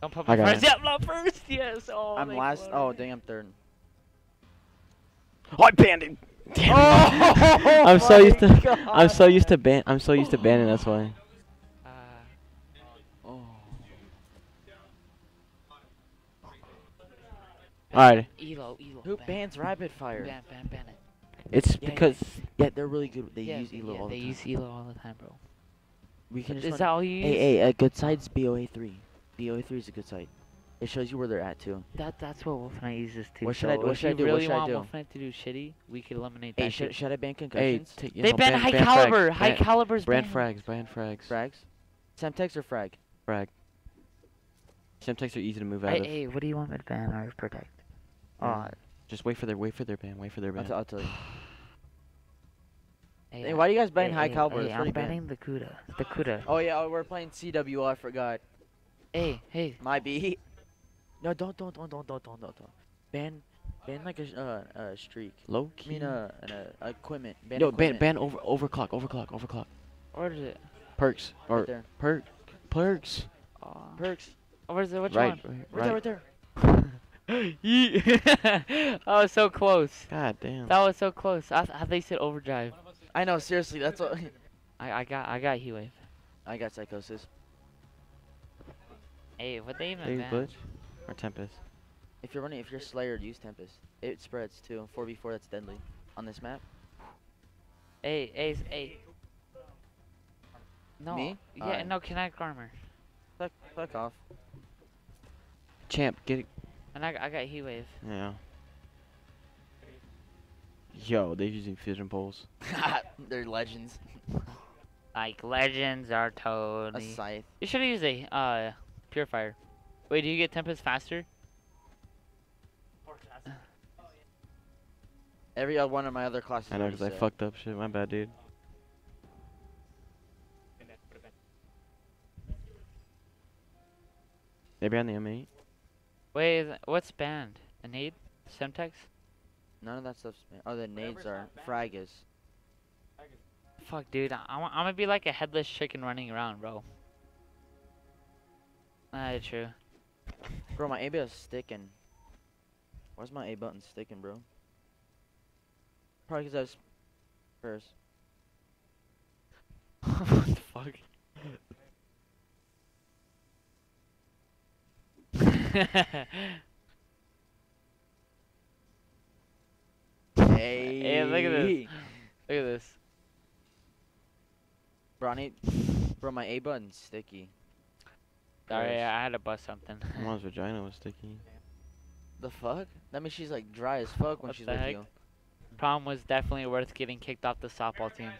Don't put I me got first. it. Yeah, I'm not first. Yes. Oh. I'm last. Lord. Oh, dang, I'm third. Oh, I banned him. Damn. Oh I'm so used to. I'm so used to ban. I'm so used to banning. That's why. Uh, Oh. All right. Elo, Elo. Who ban. bans rapid fire? Ban, ban, ban it. It's Yeah, yeah. because Yeah, they're really good. They yeah, use Elo yeah, all the they time. use Elo all the time, bro. we can Is just that all you use? Hey, hey, a good site's BOA3. BOA3 is a good site. It shows you where they're at too. That that's what Wolfenite uses too. What should so I- what should I you do? What should I want do? Wolfenite to do shitty, we could eliminate Hey, that should, should I ban concussions? you They know, ban ban, high ban caliber. Frags, high ban, calibers ban ban. frags. Ban frags. Frags? Semtex or frag? Frag. Semtex are easy to move out Hey, of. hey, what do you want me to ban or protect? Oh, Just wait for their wait for their ban. Wait for their I'll, ban. t- I'll tell you. hey, Hey, uh, why do you guys ban hey, high hey, caliber? Hey, I'm banning the Kuda. The Kuda. Oh yeah, oh, we're playing CWO. I forgot. Hey, hey. My beat. No, don't, don't, don't, don't, don't, don't, don't. Ban, ban like a uh, uh, streak. Low key. I mean, uh, uh equipment. Ban Yo, equipment. ban, ban over, overclock, overclock, overclock. Where is it? Perks. Or right there. Perk. Perks. Uh, perks. Oh, where's it? Which right, one? Right, right, there, right there. I was so close. God damn. That was so close. I, I they said overdrive. I know, seriously, that's what. I I got I got heat wave. I got psychosis. Hey, what they even Hey, ban? Butch or Tempest. If you're running, if you're Slayer, use Tempest. It spreads too. 4v4, that's deadly. On this map. Hey, hey, s- hey. No. Me? Yeah, Alright. no kinetic armor. Fuck, fuck off. Champ, get it. And I, I got heat wave. Yeah. Yo, they're using vision pulse. They're legends. Like legends are toad. A scythe. You should use a uh purifier. Wait, do you get tempest faster? Every other one of my other classes. I know, cause I fucked up shit. My bad, dude. Maybe on the M8. Wait, is, what's banned? A nade? Semtex? None of that stuff's. banned. Oh, the nades are. Frag is. Fuck, dude. I, I'm, I'm gonna be like a headless chicken running around, bro. Is true. Bro, my A button's sticking. Where's my A button sticking, bro? Probably because I was first. what the fuck? Hey, Hey, look at this. Look at this. Bro, I need, bro, my A button's sticky. Sorry, Gross. I had to bust something. Mom's vagina was sticky. The fuck? That means she's like dry as fuck when What she's the with heck? you. Prom was definitely worth getting kicked off the softball team.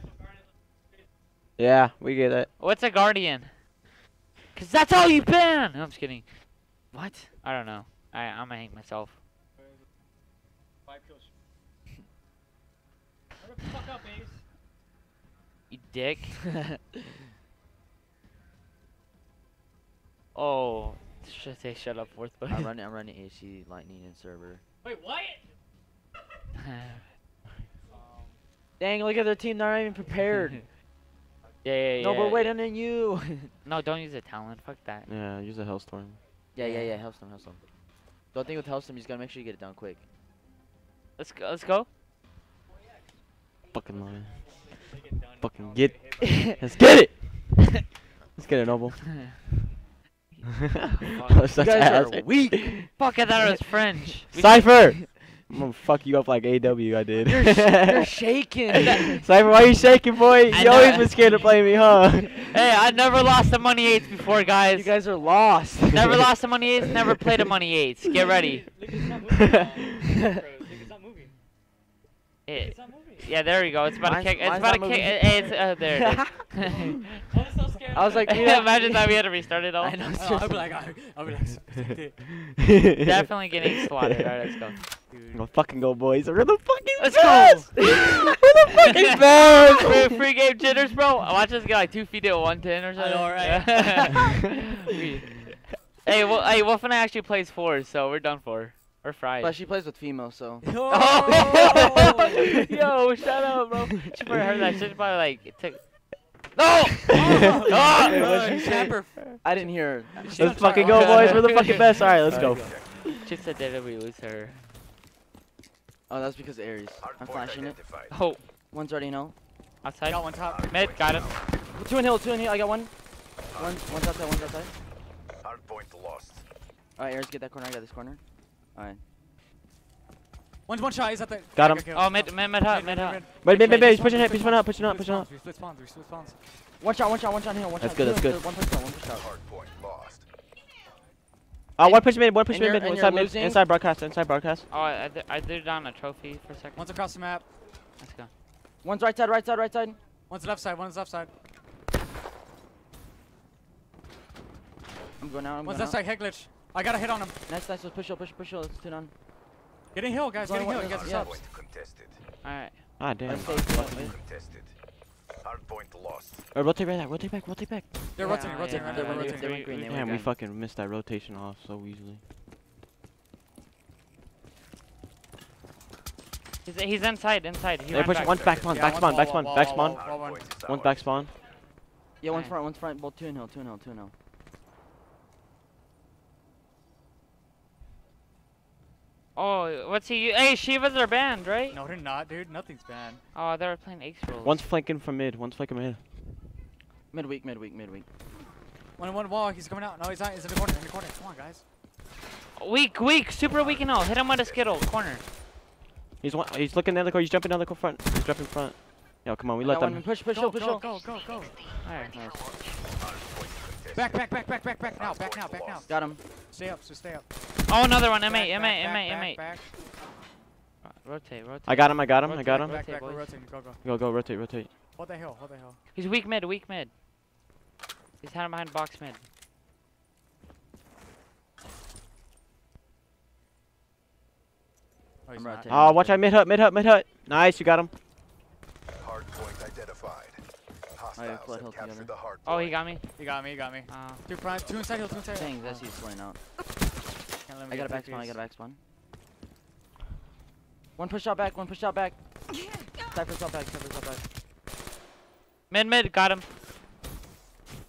Yeah, we get it. What's a guardian? Cause that's all you've been. No, I'm just kidding. What? I don't know. I I'm gonna hang myself. You dick. Oh, should I say shut up, fourth but I'm running. I'm running AC Lightning and server. Wait, what? Dang! Look at their team. They're not even prepared. yeah, yeah, yeah. no, we're waiting on you. No, don't use a talent. Fuck that. Yeah, use a hellstorm. yeah, yeah, yeah. Hellstorm, Hellstorm. Don't think with Hellstorm, you just gotta make sure you get it down quick. Let's go. Let's go. Fucking line. Fucking get. Let's get it. Let's get it, Noble. Such you guys ass. are weak. Fuck, I thought it was French. We- Cypher. I'm gonna fuck you up like AW I did. You're, sh- you're shaking. Cypher, why are you shaking, boy? I You always know. been scared to play me, huh? Hey, I never lost a money eights before, guys. you guys are lost. never lost a money eights. Never played a money eights. Get ready. Eh, yeah, there we go. It's about Mine's- to kick. It's about to kick. moving. It's uh, there. it is. I was like, yeah. imagine that we had to restart it all. I know. I'll be like, I'll be like, Definitely getting slaughtered. Alright, let's go. Go fucking go, boys. We're the fucking Let's go. best. We're the fucking best. free, free game jitters, bro. Watch us get like two feet at 110 or something. know, right? Hey, well, hey, Wolfenite actually plays fours, so we're done for. We're fried. But she plays with females, so. Oh! Yo, shut up, bro. She probably heard that shit. Probably like it took. No! Wait, Oh, what'd you. I didn't hear. She's Let's fucking go, boys. We're the fucking best. All right, let's go. Chip said that we lose her. Oh, that's because of Aries. I'm flashing it. Oh, One's already no. outside. Got one top. Mid, got him. Two in hill, two in hill. I got one. One, one's outside, one's outside. Hardpoint lost. All right, Aries, get that corner. I got this corner. All right. One's one shot. He's at the. Got him. Okay, Oh, mid, mid, mid hut, mid hut. Wait, wait, wait, wait. He's pushing spawns, it. He's pushing up, pushing up, split pushing up. we split spawns. We split spawns. One shot, one shot, one shot in hill. One That's shot. good, that's good. One push shot, one push shot. Hardpoint lost. Uh, one push mid, one push And mid, mid. Inside mid, inside broadcast, inside broadcast. Oh, I, I, th- I threw down a trophy for a second. One's across the map. Let's go. One's right side, right side, right side. One's left side. One's left side. I'm going out. I'm One's going left out. side. Head glitch. I got a hit on him. Nice, nice. Let's push hill, push, push hill. Let's two down. Getting hill, guys. There's Getting only hill. one- Get the subs. Alright. Ah, damn. Let's. Contested. Hardpoint lost. Or rotate right there, rotate back, rotate back. They're Yeah, rotating. yeah, Rotating. yeah, right They there, went- rotating. they went green. Damn, we fucking missed that rotation off so easily. He's, he's inside, inside. He They're pushing. back. One's back spawn, Yeah, back spawn, back spawn, back spawn. One's back spawn. Yeah, one's front, one's front. Both two in hill, two in hill, two in hill. Oh, what's he? Hey, Shivas are banned, right? No, they're not, dude. Nothing's banned. Oh, they were playing X rolls. One's flanking from mid, one's flanking mid. Midweek, midweek, midweek. One, one wall. He's coming out. No, he's not. He's in the corner. In the corner. Come on, guys. Weak, weak, super weak and all. Hit him with a skittle, corner. He's one, he's looking down the corner, he's jumping down the co- front. He's jumping front. Yo, come on, we I let got one. them. Push, push Go, hill, push go, hill. go, go, go. Alright. Nice. Back, back, back, back, back, back. Now, back now, back now. Got him. Stay up. So stay up. Oh, another one. M8, Back, M8, back, M8, back, M8. back, Rotate, rotate. I got him, I got him, I got him. Back, back, we're rotating. Go, go. Go, go, rotate, rotate. Hold the hill. Hold the hill. He's weak mid, weak mid. He's hiding behind box mid. Oh, he's I'm rotating. Oh, watch out, mid hut, mid hut, mid hut. Nice, you got him. Hardpoint identified. Hostiles flood have hill captured together. the hardpoint. Oh, he got me. He got me. He got me. Uh, Two front. Two inside hill. Two inside hill. Dang, that's Oh, he's flying out. can't let me I got a back spawn, I got a back spawn. One push out back, one push out back. Cypher's out back, Cypher's out back. mid, mid, got him.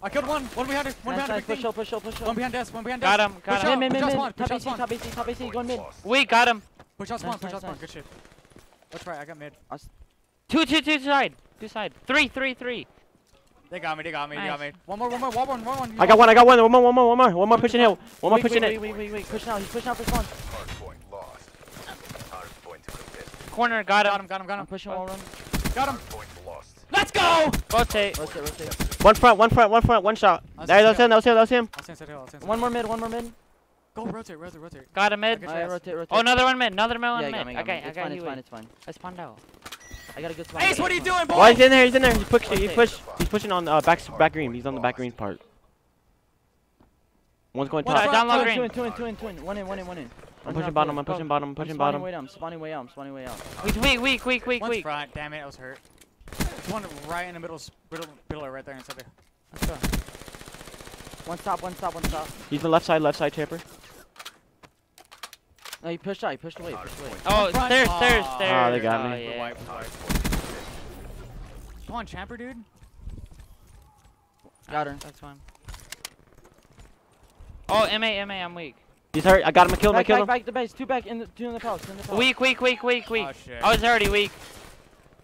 I killed one. One behind it. One Nice, behind it. nice, push thing. hill, push hill, push hill. One behind desk. One behind Got him, got Push him. out. Mid, mid, mid, mid. Top AC, top AC, top AC, going mid. Lost. Weak, got him. Push out spawn. Nice, Push nice, out spawn. nice. Good shit. That's right. I got mid. Two, two, two side. Two side. Three, three, three. They got me. They got me. They got me. One more. One more. One more. One more. One I got one, I got one, one more, one more, one more, one more pushing hill, one more Wait, pushing wait, it. Wait, wait, wait, wait. Push now, he's pushing out for spawn. Hardpoint lost. Hardpoint contested. Corner, got Got him. him. Got him. Got I'm him. pushing wall run. Got him. Hardpoint lost. Let's go. Rotate. Rotate, rotate. One front, one front, one front, one shot. There, that was him, that was him, that was him. I'll stand inside hill. I'll stand inside One more mid, one more mid. Go rotate. Rotate. Rotate. Got him mid. Okay. Rotate, rotate. Oh, another one mid. Another one yeah, mid. got me, got okay, me. I It's got fine, you. it's fine, in. it's fine. I spawned out. I got a good spot. Ace, what are you doing, boy? Oh, he's in there, he's in there. He's pushing, he's Rotate. push, he's pushing on uh, back, back green. He's on the back green part. One's going top. front, down low two green. Two in, two in, two in, two in. One in, one in, one in. I'm pushing bottom. I'm pushing bottom, I'm I'm pushing spawning bottom. way down, I'm spawning way out, I'm spawning way out. He's weak, weak, weak, weak, One's weak. front. Damn it. I was hurt. There's one right in the middle. Middle. Middle. Right there inside there. Let's go. One stop, one stop, one stop. He's the left side, left side champer. No, he pushed out, he pushed away, pushed away. Oh, front. stairs, Aw. Oh. stairs, stairs. Oh, they got oh, me. The Yeah. white. The white. Come on, champer, dude. Got her. That's one. Oh, M8, M8, I'm weak. He's hurt, I got him, I killed him, I Back, killed back, him. back, the base, two back, in the, two in the palace, two in the palace. Weak, weak, weak, weak, weak. Oh shit. I was already weak.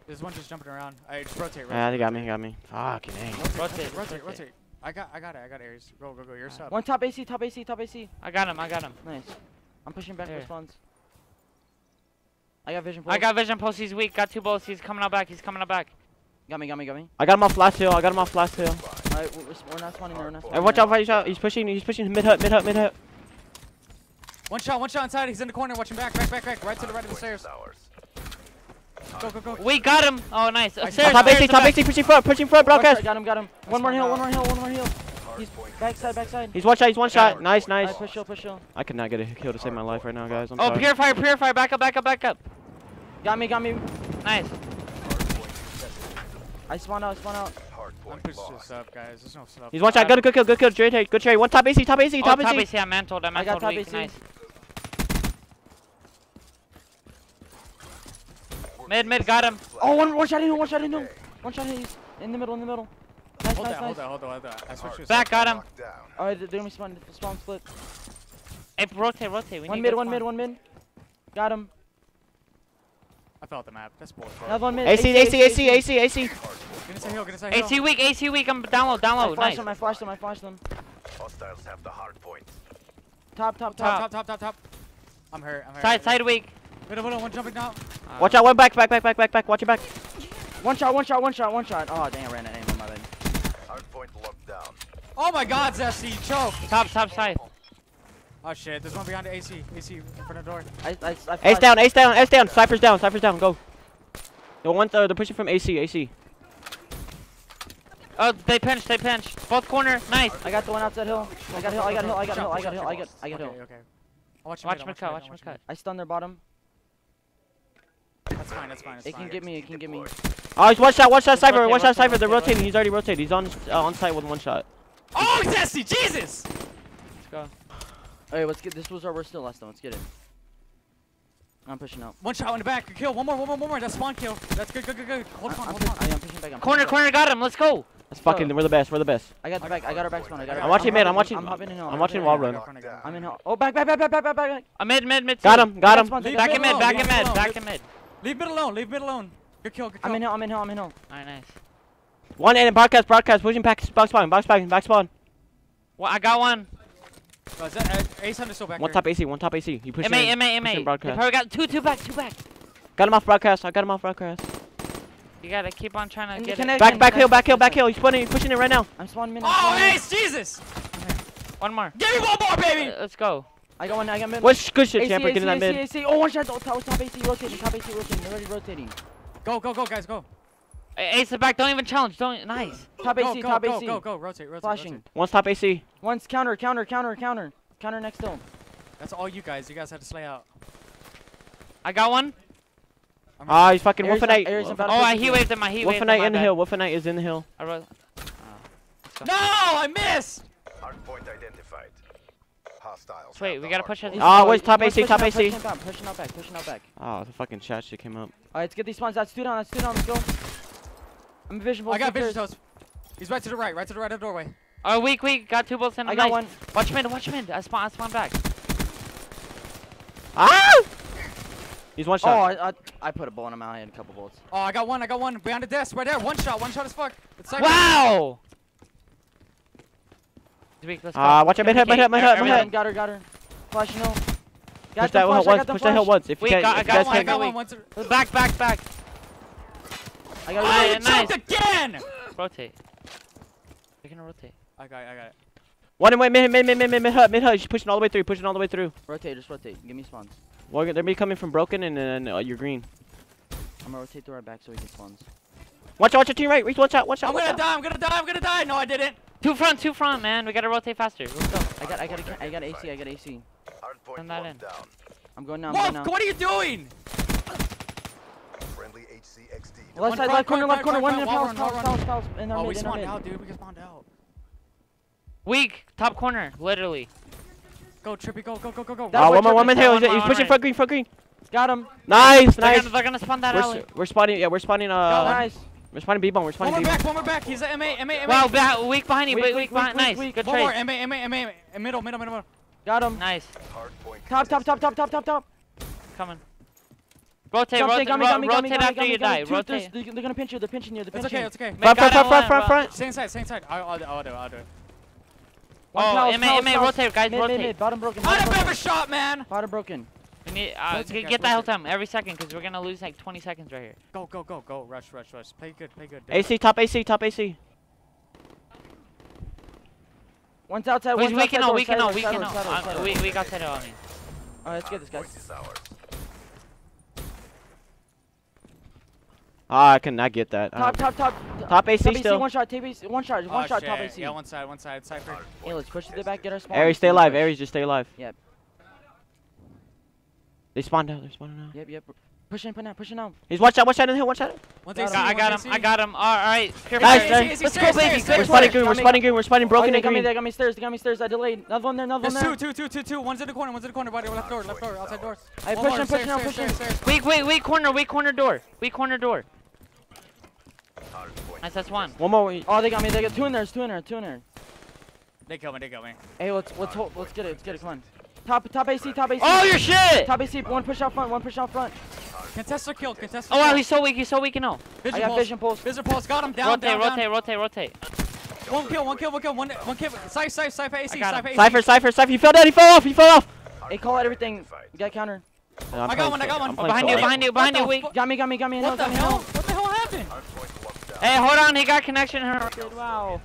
There's one just jumping around. I just rotate. rotate Yeah, they got me, rotate. got me. Fucking A. Rotate, Rotate, rotate, rotate, rotate. rotate. I got, I got it. I got Aries. Go, go, go. You're sub. One top AC, top AC, top AC. I got him, I got him. Nice. I'm pushing back There. for spawns. I got vision I got vision pulse, he's weak. Got two bullets, he's coming out back, he's coming out back. Got me, got me, got me. I got him off last hill, I got him off last hill. Alright, we're, we're not spawning there, we're not spawning Hey, watch there. out, watch out. He's pushing, he's pushing mid hut, mid hut, mid hut. One shot, one shot inside. He's in the corner. Watch him back, back, back, back. Right to the right of the stairs. Go, go, go. We got him! Oh, nice. I- Upstairs, Top upstairs, AC, top back. AC, pushing front, pushing front, broadcast. Got him, got him. One more one hill, one more hill, one more hill. He's Hardpoint backside, backside. He's one shot, he's one shot. him. Nice, nice. Alright, push hill, push hill. I could not get a kill to save my life right now, guys. I'm Oh, sorry. purifier, purifier, back up, back up, back up. Got me, got me. Nice. I spawned out, spawned out. I'm Hardpoint pushing lost. this up, guys. There's no sub. He's one shot, good, good kill, good kill. Good trade, good trade. One top AC, top AC, top Oh, top top AC. AC, I mantled, I I got top weak. AC. Nice. Mid, mid, got him. Oh, one, one shot in hill, one shot in hill. One shot in, he's in the middle, in the middle. Nice, Hold nice, that, nice. hold that, hold that, hold that. I switched to Back, got him. Alright, they're gonna be spawn, spawn split. Hey, rotate, rotate. We One need mid, one mid, one mid. Got him. I felt the map. That's bullshit. Another one mid. AC, AC, AC, AC, AC. Get inside hill, get inside hill. AC weak, AC weak. I'm down low, down I flashed Nice. them, I flashed them, I flashed them. Hostiles have the hard point. Top, top, top. Top, top, top, top, top. I'm hurt, I'm hurt. Side, side weak. Middle, middle, one jumping down. Uh, Watch out, one back, back, back, back, back, back. Watch your back. One shot, one shot, one shot, one shot. Oh, dang, I ran out of ammo, my bad. Hard point locked down. Oh my god, Zesty, choke. Top, top side. Oh shit, there's one behind the AC. AC in front of the door. I, I, I Ace down, ace down, ace down. Cypher's down, cypher's down. Go. The one, uh, they're pushing from AC, AC. Oh, they pinched, they pinched. Both corner. Nice. I got the one outside hill. I got hill, I got hill, I got hill, I got hill, I got, I got hill. Okay, okay. Watch, Watch mid, me cut, watch I'll cut. I stunned their bottom. That's fine, that's fine, It can get me, it can get me. Oh, he's one shot, one shot, cypher, Rotate, one shot, rotate, cypher. They're rotating. He's already rotated. He's on uh, on site with one shot. Oh, Tessie, Jesus! Let's go. Hey, let's get this was our worst still last time. Let's get it. I'm pushing out. One shot in the back. Good kill. One more, one more, one more. That's spawn kill. That's good, good, good, good. Hold I'm, on, I'm hold on. I, am pushing back. I'm corner, corner, got him. Let's go. Let's fucking. We're the best. We're the best. I got the back. I got our back spawn. I got. I'm, I'm watching mid. I'm watching. I'm hopping in hill. I'm watching wall run. I'm in hill. Oh, back, back, back, back, back, back, back. I'm mid, mid, mid. Got him. Got him. Back in mid. Back in mid. Back in mid. Leave mid alone. Leave mid alone. Good kill. Good kill. I'm in hill. I'm in hill. I'm in hill. All right, nice. One and broadcast, broadcast, pushing back, box spawn, box spawn, back spawn. Well, I got one. Oh, is that, uh, Ace Hunter still back One here. top AC, one top AC. You push M8, in. M8, push in M8. They probably got two, two back, two back. Got him off broadcast. I got him off broadcast. You gotta keep on trying to the get it. Back, back hill, back hill, back hill. He's spawning, he's pushing it right now. I'm spawning mid. Oh, spawning mid. Ace, Jesus! One more. Give me one more, baby! Uh, Let's go. I got one, I got mid. What's good shit, AC, champer? Get in that AC, mid. AC. Oh, one shot. Oh, top, top AC rotating, top AC rotating. They're already rotating. Go, go, go, guys, go. Hey, Ace the back. Don't even challenge. Don't. Nice. Top Go, AC, go, top go, AC. go, go, rotate, rotate, Flashing. rotate. One's top AC. One's counter, counter, counter, counter. Counter next to him. That's all you guys. You guys had to slay out. I got one. I'm Ah, he's fucking Aries Wolf on- and Aries on Eight. battle Oh, I he waved him. I he Wolf waved and him. Eight in the bad. hill. Wolf and Eight is in the hill. I wrote. No, I missed! Hard point identified. Hostiles. Wait, we gotta push point. it. Ah, where's top AC, top AC? Pushing out, pushing out back, pushing out back. Oh, the fucking chat shit came up. Alright, let's get these spawns. That's two down, that's two down. Let's go. I'm visible. I got vision pulse. He's right to the right, right to the right of the doorway. Oh, weak, weak. Got two bullets in. I got one. Watch mid, watch mid. I spawn, I spawn back. Ah! He's one Oh, shot. I, I, I put a bullet in him. I had a couple bullets. Oh, I got one, I got one. Behind the desk, right there. One shot, one shot as fuck. It's like Wow. He's weak. Let's go. Ah, watch out, mid hit, mid hit, mid hit, mid Everything. hit. Got her, got her. Flashing hill. Push that hill once. Push that hill once. If you Wait, can't, got- I if you got guys one, can't got go one, weak. one. Back, back, back. I got her. you nice. choked again! Rotate. They're gonna rotate. I got it, I got it. One in way, mid, mid, mid, mid, mid, mid hut, mid hut. He's pushing all the way through, pushing all the way through. Rotate, just rotate. Give me spawns. Well, they're be coming from broken and then uh, you're green. I'm gonna rotate to our back so we can spawns. Watch out, watch your team right. Reach, watch out, watch out. I'm watch gonna out. die, I'm gonna die, I'm gonna die! No, I didn't! Two front, two front, man. We gotta rotate faster. Let's go. I got, I got, a, I got AC, I got AC. Hard point Send that locked in. down. I'm going now, I'm Wolf, going now. what are you doing? Friendly HCXD. Left side, left corner, left corner. One front, in wall palace, run, wall palace, run. palace, palace. In our Oh, mid, we in our spawned mid. out, dude. We just spawned out. Weak. Top corner. Literally. Go, Trippy, go, go, go, go, go. That Ah, one one more, one more shot, hill. He's, pushing right. front green, front green. Got him. Nice, They're nice. gonna, they're gonna spawn that We're, alley. s- we're spawning, yeah, we're spawning, uh, nice. we're spawning B-bomb, we're spawning B-bomb. back, one more back. He's a MA, MA, MA. Wow, back, weak behind you. Weak, Weak, weak, weak behind. Nice. weak. Good One more, trade. MA, MA, MA. Middle, middle, middle, middle. Got him. Nice. Top, top, top, top, top, top, top. Coming. Rotate, Jump, rotate, got me, ro- got me, got me, rotate got me, after got me, you got me. die. Two, Rotate. They're, they're gonna pinch you. They're pinching you. They're pinching you. it's okay. Make Front, front, front, front, front, uh, front. Same side, same side. I'll, I'll, I'll do it, I'll do it. One Oh, palace, MA, palace, MA, palace. rotate, guys, Mid, mid, rotate. mid. Bottom broken. I'd Bottom have broken. ever shot, man. Bottom broken. We need, uh, Rotate, g- guys, get that whole time every second because we're gonna lose like 20 seconds right here. Go, go, go, go. Rush, rush, rush. Play good, play good. AC, top AC, top AC. One's outside. Wait, One's we can outside know, door, we can side know, we can door, know. side door, side door. We we got that on me. Alright, let's get this, Point guys. is ours. Ah, I cannot get that. Top, Um, top, top. top AC Top AC, still. one shot. Top AC, one shot. One Oh, shot. shit. Top AC. Yeah, one side, one side. Cypher. Hard Hey, let's push to the back. Get our spawn. Aries, stay alive. Aries, just stay alive. Yep. They spawned out. They're spawning out. Yep, yep. Pushing, pushing out, pushing out. He's watch out, watch out in the hill, watch out. One Got AC. I one got AC. him. I got him. All right. Pure Nice, fire. nice. AC, AC, Let's go, baby. We're We're spawning green. We're got spawning green. We're spawning broken oh, they and got me, green. they got me stairs. They got me stairs. I delayed. Another one there. Another one there. two, two, two, two, two. One's in the corner, one's in the corner, buddy. Left door, left door, outside door. I One push more, him, pushing stairs, out, pushing. stairs, stairs. Weak, weak, weak corner. Weak corner door. Weak corner door. Hard point Nice, that's one. One more. Oh, they got me. They got two in there. There's two in there. Two in there. They kill me. They kill me. Hey, let's let's hold, let's get it. Let's get it. Come on. Top top AC. Top AC. Oh, your shit! Top AC. One push out front. One push out front. Contestor kill. Contestor. Oh wow, he's so weak. He's so weak. You know. I got pulse. vision pulse. Vision pulse. Got him. Down. rotate, down. rotate, down. rotate, rotate. One kill. One kill. One kill. One one kill. Scythe. Scythe. Scythe. AC. got him. Scythe. AC. Cipher, cipher, cipher. He fell down. He fell off. He fell off. Hey, call out everything. Get counter. No, I'm got one, I got one. I'm Behind you, behind you, behind you. Weak. fu- Got me. Got me. Got me. What the hell? no. What the hell happened? Hardpoint locked down. Hey, hold on. He got connection. interrupted. Wow.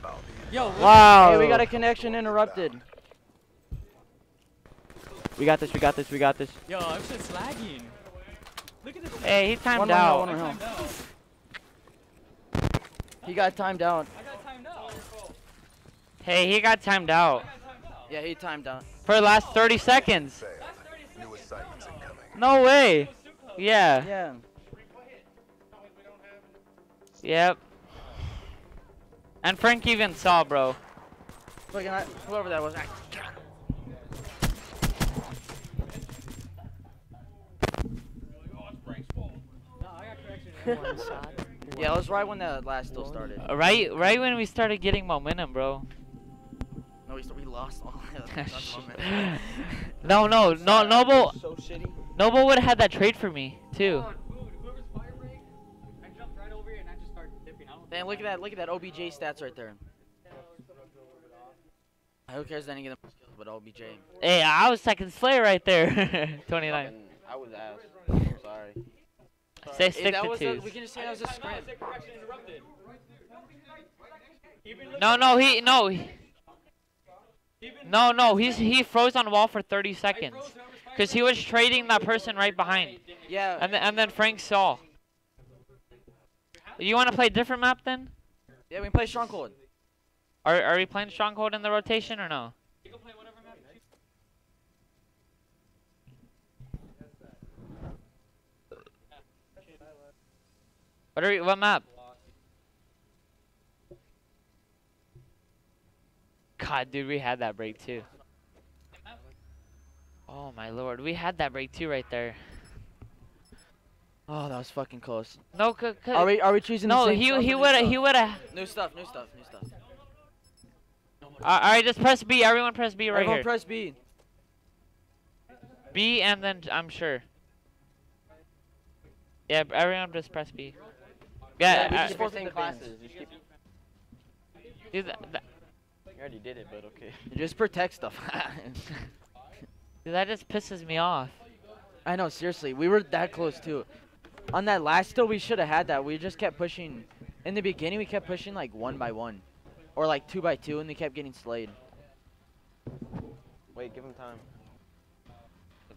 Yo. Wow. Hey, we got a connection interrupted. We got this. We got this. We got this. Yo, I'm just lagging. Look at this. Hey, he timed One out. one more hill. Timed out. He got timed out. I got timed out. Hey, he got timed out Yeah, he timed out. for the last 30 seconds. Failed. New assignments incoming. No way. Yeah. Yeah. Yep. And Frank even saw, bro. Fucking I- whoever that was. Yeah, it was right when the last still started. Uh, right, right when we started getting momentum, bro. No, we, we lost all that moment. no, no, no, Noble, So. Noble would have had that trade for me too. Oh, Man, look at that. Look at that OBJ stats right there. Who cares then you get the most kills, but OBJ. Hey, I was second Slayer right there. 29. I was ass. Sorry. Stay Hey, stick to was a, we can just say that was a scrim. No, no, he, no. he- No, no, he's he froze on wall for 30 seconds, cause he was trading that person right behind, Yeah. and then and then Frank saw. You want to play different map then? Yeah, we can play Stronghold. Are are we playing Stronghold in the rotation or no? You can play whatever map. What are we, what map? God, dude, we had that break too. Oh my lord, we had that break too right there. Oh, that was fucking close. No, c- c- Are we are we choosing no, the same he stuff he would he would have. New stuff, new stuff, new stuff. All right, just press B. Everyone press B right Everyone here. press B. B and then I'm sure. Yeah, b- everyone just press B. Yeah, we Yeah, just uh, forcing the fans. dude, that, that, You already did it, but okay. Just protect stuff. dude, that just pisses me off. I know, seriously, we were that close too. On that last still, we should have had that. We just kept pushing. In the beginning, we kept pushing like one by one, or like two by two, and they kept getting slayed. Wait, give him time.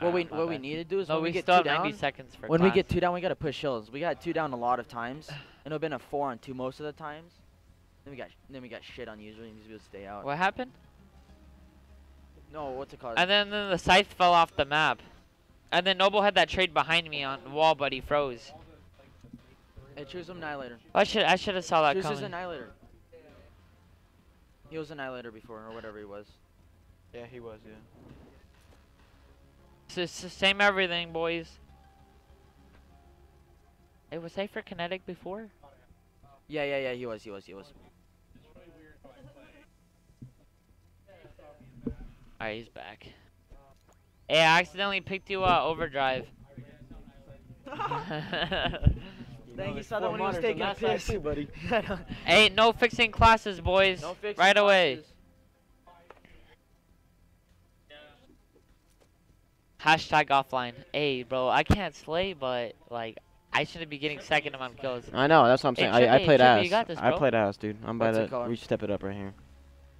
What we Ah, my what we need to do is No, when we we get still two have 90 down. seconds for When we get two down, we gotta push hills. We got two down a lot of times, and it've been a four on two most of the times. Then we got then we got shit on usually, and these people stay out. What happened? No, what's it called? And then, then the scythe fell off the map. And then Noble had that trade behind me on the wall, but he froze. Hey, choose Annihilator. I should I should have saw that Choose his coming. Annihilator. He was an Annihilator before, or whatever he was. Yeah, he was. Yeah. S- s- same everything, boys. It was safe for kinetic before. Yeah, yeah, yeah. He was. He was. He was. Alright, he's back. Hey, I accidentally picked you uh, overdrive. Dang, you, saw that when he was taking a piss. buddy. hey, no fixing classes, boys. No fixing right away. classes. Hashtag offline. Hey, bro, I can't slay, but like, I shouldn't be getting second amount of kills. I know. That's what I'm saying. Tri- I, I played Trippy, ass. you got this, I played ass, dude. I'm about What's it to called? step it up right here.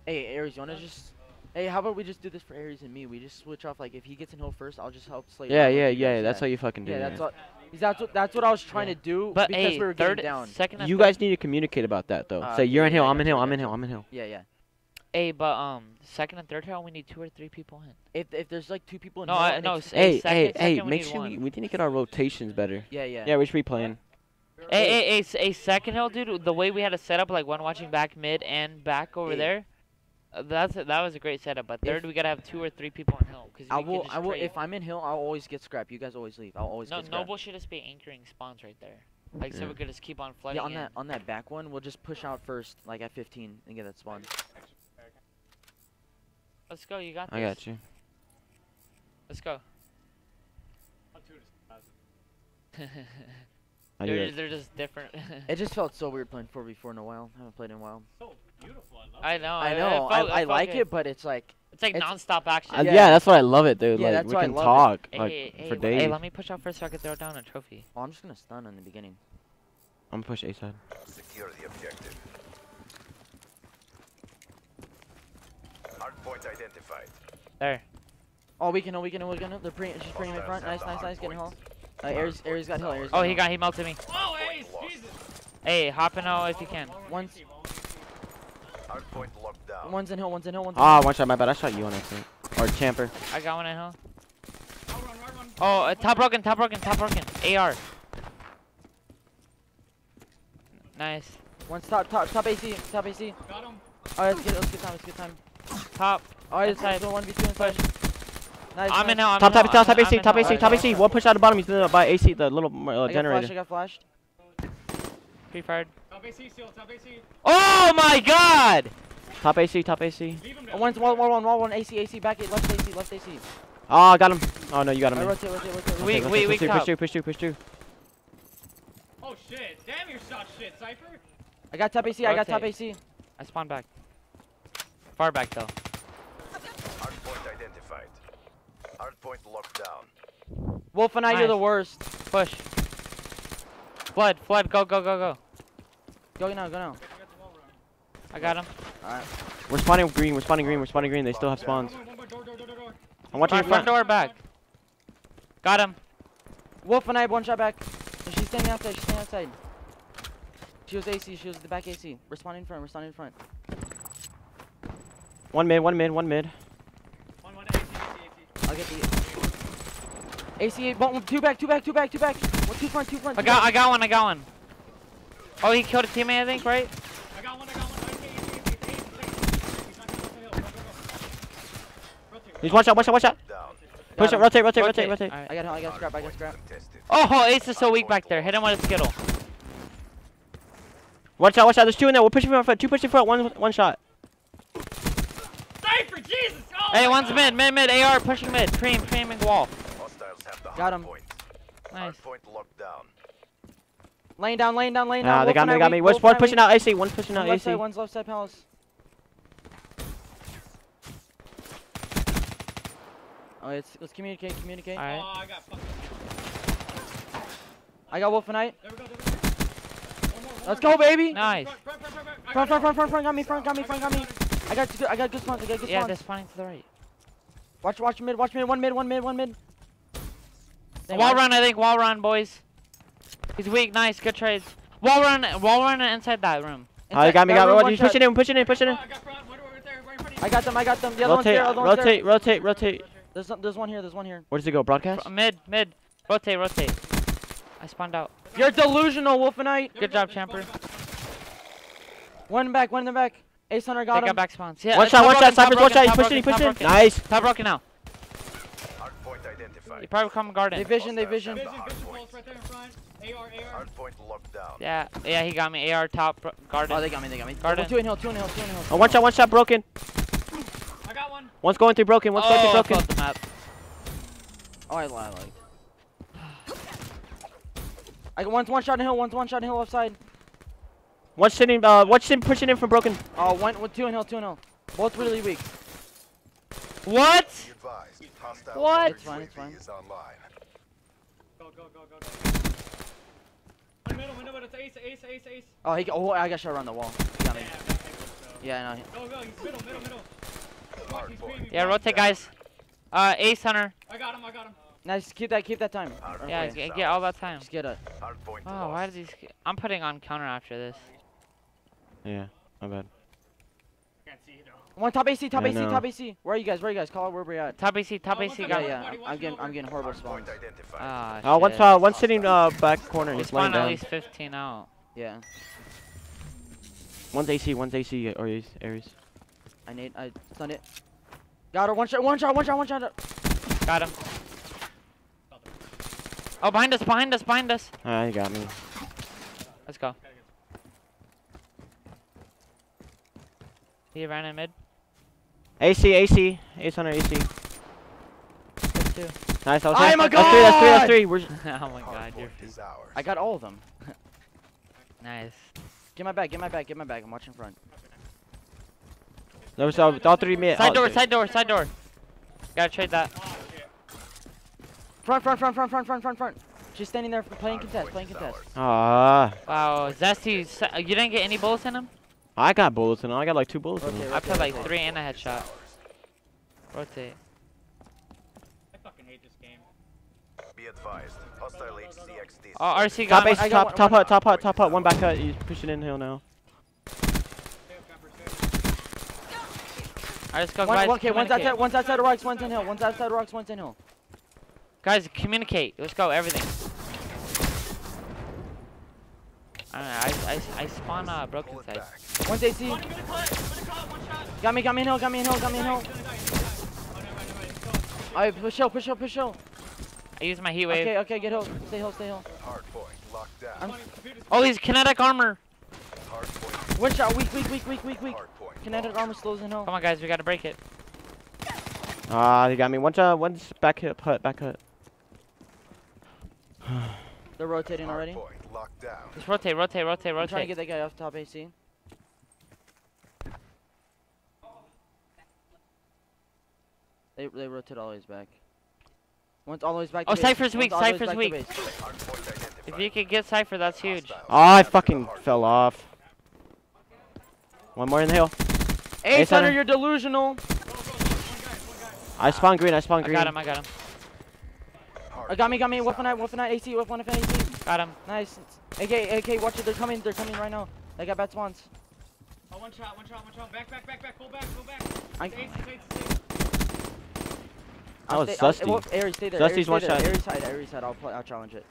Hey, Aries, you wanna just? Hey, how about we just do this for Aries and me? We just switch off. Like, if he gets in hill first, I'll just help slay. Yeah, yeah, yeah. That's how you fucking do Yeah, it. that's what. That's what. That's what I was trying to do But because hey, we were third, getting down. second, You guys need to communicate about that though. Uh, Say you're in yeah, hill. I I'm in got hill. I I'm in got hill. I'm in hill. Yeah, yeah. Hey, but um, second and third hill, we need two or three people in. If if there's like two people in No, hill, I- and no, Hey, Hey, second- hey, hey! second we Make sure we, one. we need to get our rotations better. yeah, yeah. Yeah, we should be playing. Hey, hey, hey, hey, second hill, dude. The way we had to set up, like one watching back mid and back over Hey. there, Uh, that's a, that was a great setup. But If- third, we gotta have two or three people in hill. Cause I will. I will. trade. If I'm in hill, I'll always get scrap. You guys always leave. I'll always no, get scrap. Noble should just be anchoring spawns right there. Like so Yeah. we could just keep on flooding Yeah, on in. that on that back one, we'll just push out first, like at 15, and get that spawn. Let's go. You got this. I got you. Let's go. I do they're, it. they're just different. It just felt so weird playing 4v4 in a while. I haven't played in a while. I know. I it know. felt- I, it I like it, but it's like It's like it's- non-stop action. Uh, Yeah. yeah. that's why I love it, dude. Yeah, like that's we why I can talk like hey, for hey, w- days. hey, let me push out first so I can throw down a trophy. well, I'm just gonna stun in the beginning. I'm gonna push A side. Secure the objective. Hardpoint identified. There. Oh, we can know, we can know, we can know. They're pre she's bringing him in front. Nice, nice, nice. Getting home. Uh, Aries, Aries got hill. Aries Oh, he got he melted me. Oh, Ace, Jesus! Hey, hop in out if you can. One's, Hardpoint locked down. one's in hill. One's in hill. One's in Ah, hill. one shot. My bad. I shot you on accident. Or champer. I got one in hill. Oh, uh, top broken, top broken, top broken. AR. Nice. One's top, top, top AC, top AC. Got him. Alright, let's get, let's get time. Let's get time. Top. Alright, let's Inside. go one v two inside. Nice. I'm in now. I'm Top, in top, now, top, top I'm- AC, top AC, top AC. One push out the bottom. He's by AC, the little uh, I got flashed. I got flashed. Pre-fired. Top AC, seal, top AC. Oh my god! Top AC, top AC. Leave him Oh, there. one's wall, wall, one, wall, one. AC, AC, back it, left AC, left AC. Oh, ah, I got him. Oh no, you got him. Alright, man. rotate, rotate, rotate. We- rotate. Okay, we- push we through, push through, push through, push through. Oh shit. Damn your shot shit, Cypher. I got top AC. I got top AC. I spawned back. Far back though. Hardpoint identified. Hardpoint locked down. Wolfenite, you're the worst. Push. Flood, flood, go, go, go, go. Go now, go now. I got him. Alright. We're spawning green. We're spawning green. We're spawning green. They still have spawns. One more, one more, door, door, door, door, door. I'm watching My your front front. door back. Got him. Wolfenite, one shot back. She's standing outside. She's standing outside. She was AC. She was the back AC. Responding in front. Responding in front. One mid, one mid, one mid. One, one, AC, AC, AC. I'll get the AC. One, one, two back. Two back. Two back. Two back. One, two front. Two front. I got, back. I got one, I got one. Oh, he killed a teammate, I think, right? I got one, I got one. He's. One shot, one shot, one shot. Push Got it, him. rotate, rotate, rotate, rotate. Alright. I got. I got scrap. I got scrap. Contested. Oh, Ace is so weak back there. Hit him with a skittle. Watch out, watch out. There's two in there. We're pushing front, front. Two pushing front. One, one shot. Cypher, Jesus! Oh Hey, one's God. mid, mid, mid. AR pushing mid. Cream, creaming wall. Hostiles have the Got him. hardpoint. Nice. Hardpoint locked down. Laying down. Laying down. Laying down. Ah, they got me, they got me. One's one pushing out AC. One's pushing out One's left AC. side. One's left side palace. Oh, let's let's communicate. Communicate. Alright. Oh, I got fucking. I got Wolfenite. There we go, there we go. One more, one Let's more. go, baby. Nice. Front, front, front, front, front. Front, got front, front, front, front. Got me. Front. Got me. Front. Got me. I got good, I got good spawns. I got good spots. Yeah, spawns. they're spawning to the right. Watch, watch mid. Watch mid. One mid. One mid. One mid. Wall run, I think. Wall run, boys. He's weak. Nice. Good trades. Wall run, wall run inside that room. Ah, they got me, got me. one He's pushing in, pushing in, pushing in. Oh, I got front. One right there, right in front of you. I got them. I got them. The other one's Rotate, there. The other one's there. rotate, rotate, rotate. There's some- there's one here. There's one here. Where does it go? Broadcast? Fr- Mid, mid. Rotate, rotate. I spawned out. You're delusional, Wolfenite. There we Good job, Champer. spawn, spawn. One back. One in the back. Ace Hunter They got got him. back spawns. Yeah, One uh, shot, one shot. broken, Cypher's one shot. He's pushing, he's broken, pushing. Nice. Top broken now. Hardpoint identified. He probably come garden. They vision. They vision. have Vision, vision right there in front. AR, AR. Hardpoint locked down. Yeah, yeah, he got me. AR top bro- garden. Oh, they got me. They got me. Garden. Two in hill. Two in hill. Two in hill. Oh, one shot, one shot broken. I got one. One's going through broken. One's going oh, through I broken. felt the map. Oh, I lied. I got one's one shot in hill. One's one shot in hill left side. One's sitting, uh, one's sitting, pushing in from broken. Oh, one, one, two in hill. Two in hill. Both really weak. What? Be advised. Hostile What? It's fine, it's fine. Go, go, go, go, go. One middle, middle, but it's ace, ace, ace, ace. Oh, he. got- Oh, I got shot around the wall. He got me. Yeah, that makes sense, Yeah, I know. Go, go, he's middle, middle, middle. Fuck, he's screaming, Yeah, rotate, guys. Uh, Ace Hunter. I got him, I got him. Nice. Keep that. Keep that time. Hardpoint Yeah, get, get all that time. Just get it. Oh, lost. why does he? I'm putting on counter after this. Yeah, my bad. Can't see you though. One top AC. Top I AC. know. Top AC. Where are you guys? Where are you guys? Call it where we at. Top AC, top Oh, AC what's got up, Yeah, yeah. Everybody I'm getting. I'm getting horrible spawns. Hardpoint identified. Ah, Uh, one's, shit. uh, one's sitting, uh, back corner. We He's laying spawned at least 15 out. Yeah. One's AC, one's AC, or Aries. Aries. I need. I stunned it. Got her. One shot. One shot. One shot. One shot. Got him. Oh, behind us, behind us, behind us. Ah, he got me. Let's go. He ran in mid. AC, AC. Ace on our AC. Good too. Nice, I was I'm there. a That's three, that's three, that's god! three. We're oh my god, you're Hardpoint is ours. I got all of them. nice. Get my back, get my back, get my back. I'm watching front. there was uh, all three mid. Side all door, three. side door, side door. Gotta trade that. Front, front, front, front, front, front, front, front. She's standing there playing contest, playing contest. Ah, Wow, Zesty, you didn't get any bullets in him? I got bullets in him. I got like two bullets in Okay, him. I put like three and a headshot. Rotate. I fucking hate this game. Be advised. Hostile HCXD. Oh, RC Top got ace, I got top, one- top one- hut, top hut, top hut. One back hut. He's pushing in hill now. Stay up, camper, stay up. Alright, let's go, One, guys. okay, one's outside, communicate. one's outside rocks, one's in hill. One's outside rocks, one's in hill. Guys, communicate. Let's go, everything. I don't know, I, I, I spawn uh, broken Pull it side. back. One's AC. One, gonna cut, gonna cut, one shot. Got me, got me in hill, got me in hill, got me in hill. He's gonna die, he's gonna die. Never mind, never mind. Let's go. Alright, push hill, push hill, push hill. I use my heat wave. Okay, okay, get hill. Stay hill, stay hill. Hardpoint locked down. I'm- Come on, computer's- Oh, he's kinetic armor. Hardpoint. One shot, weak, weak, weak, weak, weak, weak. Hardpoint. Kinetic locked. armor slows in hill. Come on, guys, we gotta break it. Ah, he got me. One's uh, one's back hut, hut, back hut. They're rotating already. Hardpoint locked down. Just rotate, rotate, rotate, I'm trying to get that guy off top AC. They they rotate all the way back. Once all the way back. Oh, base. Cypher's weak, all Cypher's weak. base. Hardpoint identified. If you can get Cypher, that's huge. Oh, I fucking fell off. One more in the hill. Ace Ace Hunter, Hunter. you're delusional. I spawned green. I spawned green. I got him, I got him. Uh, got me, got me. Weapon night, weapon night, AC, weapon night, AC. Got him. Nice. AK, AK, watch it. They're coming. They're coming right now. They got bad spawns. Oh, one shot, one shot, one shot. Back, back, back, back. Pull back, pull back. I-. That was stay, I'll- Zusty. well, Aries, stay there. Zusty's Aries, stay one shot. Aries side, Aries side. I'll play. I'll challenge it.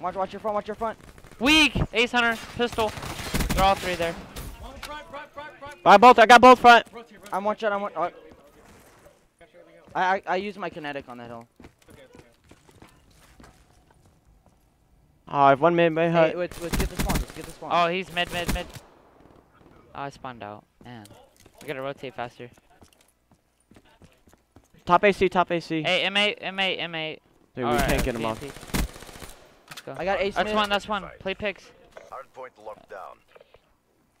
Watch, watch your front. Watch your front. Weak! Ace Hunter, pistol. They're all three there. One front, front, front, front. I both. I got both front. Rotate, rotate. I'm one shot. I'm one. Capture everything. I, I I use my kinetic on that hill. Okay, okay. Oh, I have one mid, mid Hey, hut. wait, wait, get the spawn. Let's get the spawn. Oh, he's mid, mid, mid. Oh, I spawned out. Man. We gotta rotate faster. Top AC. Top AC. Hey, M8, M8, M8. Dude, we Alright, can't get him off. Let's go. I got ace That's mid. one, that's one. Play picks. Hardpoint locked down.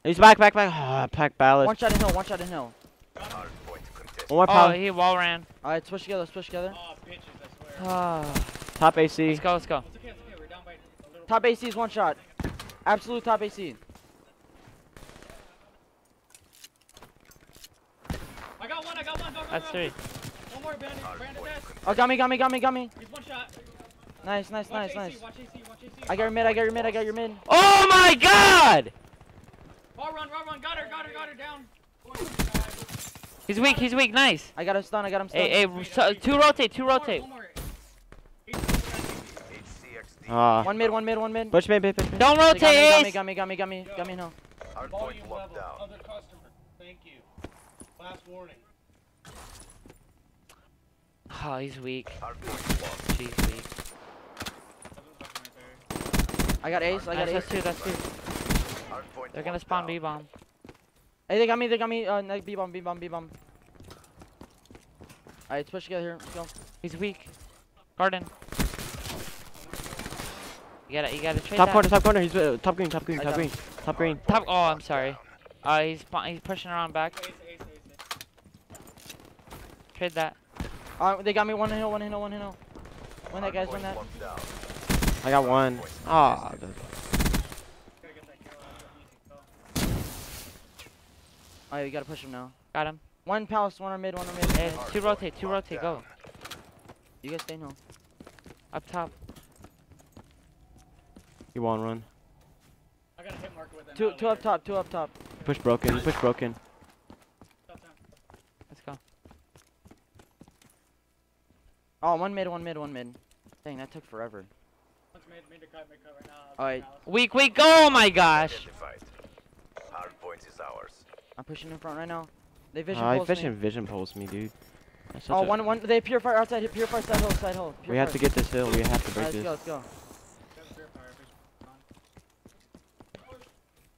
He's back, back, back. Ah, pack ballast. One shot in hill. One shot in hill. Hardpoint contested. One more power. Oh, he wall ran. All right, switch together. Switch together. Oh, bitches, I swear. Ah. Top AC. let's go, let's go. Top AC is one shot. Absolute top AC. I got one, I got one. Go, go, That's go. three. One more, bandit. Bandit dead. Oh, got me, got me, got me, got me. He's one shot. Nice, nice, Watch nice, AC, nice. watch AC, watch AC. I got your mid. I got your mid. I got your mid. Oh my god! Oh, run, run, run. Got her, got her, got her down. He's weak, he's weak, nice. I got him stunned. I got him stunned. Hey, hey, two rotate, two One more, rotate. One more. HCXD. Ah. One mid, one mid, one mid. Push mid, mid, mid, mid. Don't They got me, got me, rotate, Ace! got me, got me, got me, got me, no. Hardpoint Volume locked level, down. other customer. Thank you. Last warning. Oh, he's weak. Hardpoint locked. She's weak. I got ace, I got Nice, ace. that's two, that's two. Hardpoint They're gonna spawn. B-bomb. Hey, they got me, they got me, uh, ne- B-bomb, B-bomb, B-bomb. Alright, let's push together here, let's go. He's weak. Garden. You gotta, you gotta trade Top that. corner, top corner. He's uh, top green, top green, I top green, top green. Top. Oh, I'm sorry. Uh, he's he's pushing around back. Trade that. Uh, they got me one hill, one hill, one hill. Win that, guys, win that. I got one. Ah. Gotta get that kill out. Easy. Go. Alright, you gotta push him now. Got him. One palace, one on mid, one on mid. Hey, two rotate, two rotate. Go. You guys stay no. Up top. You won't run. I got a hit marker with it. Two, two up top, two up top. Push broken. Push broken. Let's go. Oh, one mid, one mid, one mid. Dang, that took forever. One's made, made cut, made cut right. Alright. Weak, weak. Oh my gosh. Identified. Hardpoint is ours. I'm pushing in front right now. They vision Ah, pulse vision, me. vision pulls me, dude. That's such Oh, a- one, one. They purify outside. hit Purifier side hill, side hill. We have to get this hill. We have to break Alright, let's this. go, let's go.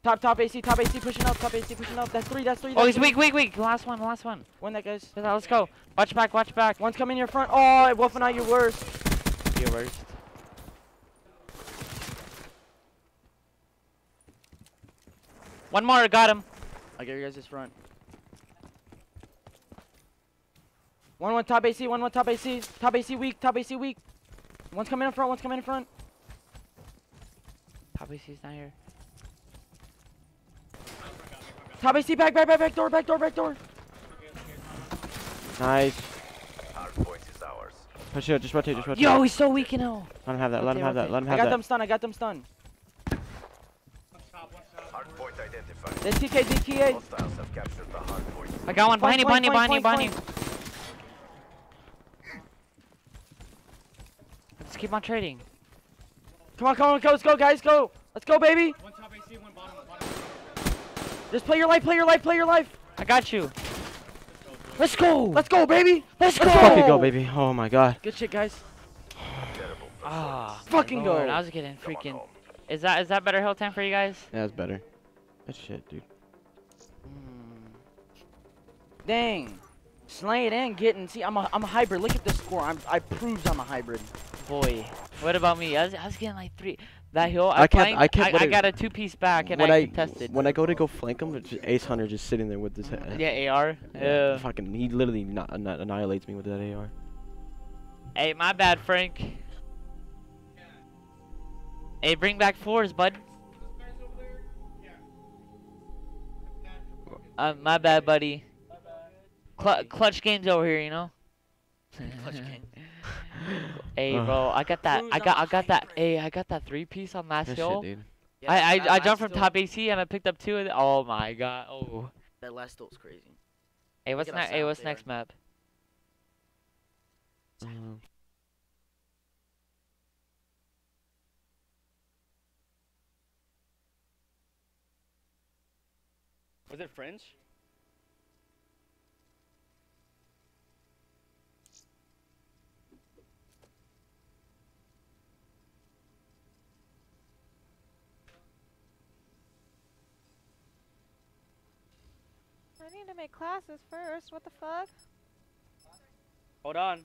Top, top AC, top AC pushing up, top AC pushing up. That's three, that's three. Oh, that's he's three. weak, weak, weak. Last one, last one. Win that, guys. Let's go. Watch back, watch back. One's coming in your front. Oh, wolfing out your worst. Your worst. One more, I got him. I got you guys' this front. One, one, top AC, one, one, top AC. Top AC weak, top AC weak. One's coming in front, one's coming in front. Top AC's not here. Top AC, back, back, back, back door, back door, back door. Nice. Hard points is ours. Push it. Just rotate. Just rotate. Yo, he's so weak in hell. Let him have that. Let him Rotate, have that. Let him have that. I got that. them stunned, I got them stunned. Hard point identified. There's TK, DK. Hostiles have captured the hard point. I got one behind you, behind Flank, you, behind you, behind you. Let's keep on trading. Come on, come on, go, let's go, guys, go. Let's go, baby. One top AC, one bottom, bottom. Just play your life, play your life, play your life. I got you. Let's go. Let's go, baby. Let's go. Let's Fucking go, baby. Oh my god. Good shit, guys. Ah, my Fucking go. I was getting freaking. Is that is that better hill time for you guys? Yeah, that's better. That shit, dude. Dang. Slaying and getting. See, I'm a, I'm a hybrid. Look at the score. I'm, I proved I'm a hybrid. Boy, what about me? I was, I was getting like three. That hill, I, I kept- flanked, I kept I, what I got a two piece back and when I, I contested. when I go to go flank him, it's Ace Hunter just sitting there with his head. yeah, AR. Yeah, Yeah. Fucking, he literally not, not annihilates me with that AR. Hey, my bad, Frank. Hey, bring back fours, bud. Uh, my bad, buddy. Cl clutch games over here, you know. Clutch game. hey, bro, I got that. I got, I got that. Hey, I got that three piece on last Good hill. shit, dude. I, I, I jumped from top AC and I picked up two. Of the, oh my god. Oh. That last hill's crazy. Hey, what's next? Hey, what's there. next map? Um, Was it French? I need to make classes first. What the fuck? Hold on.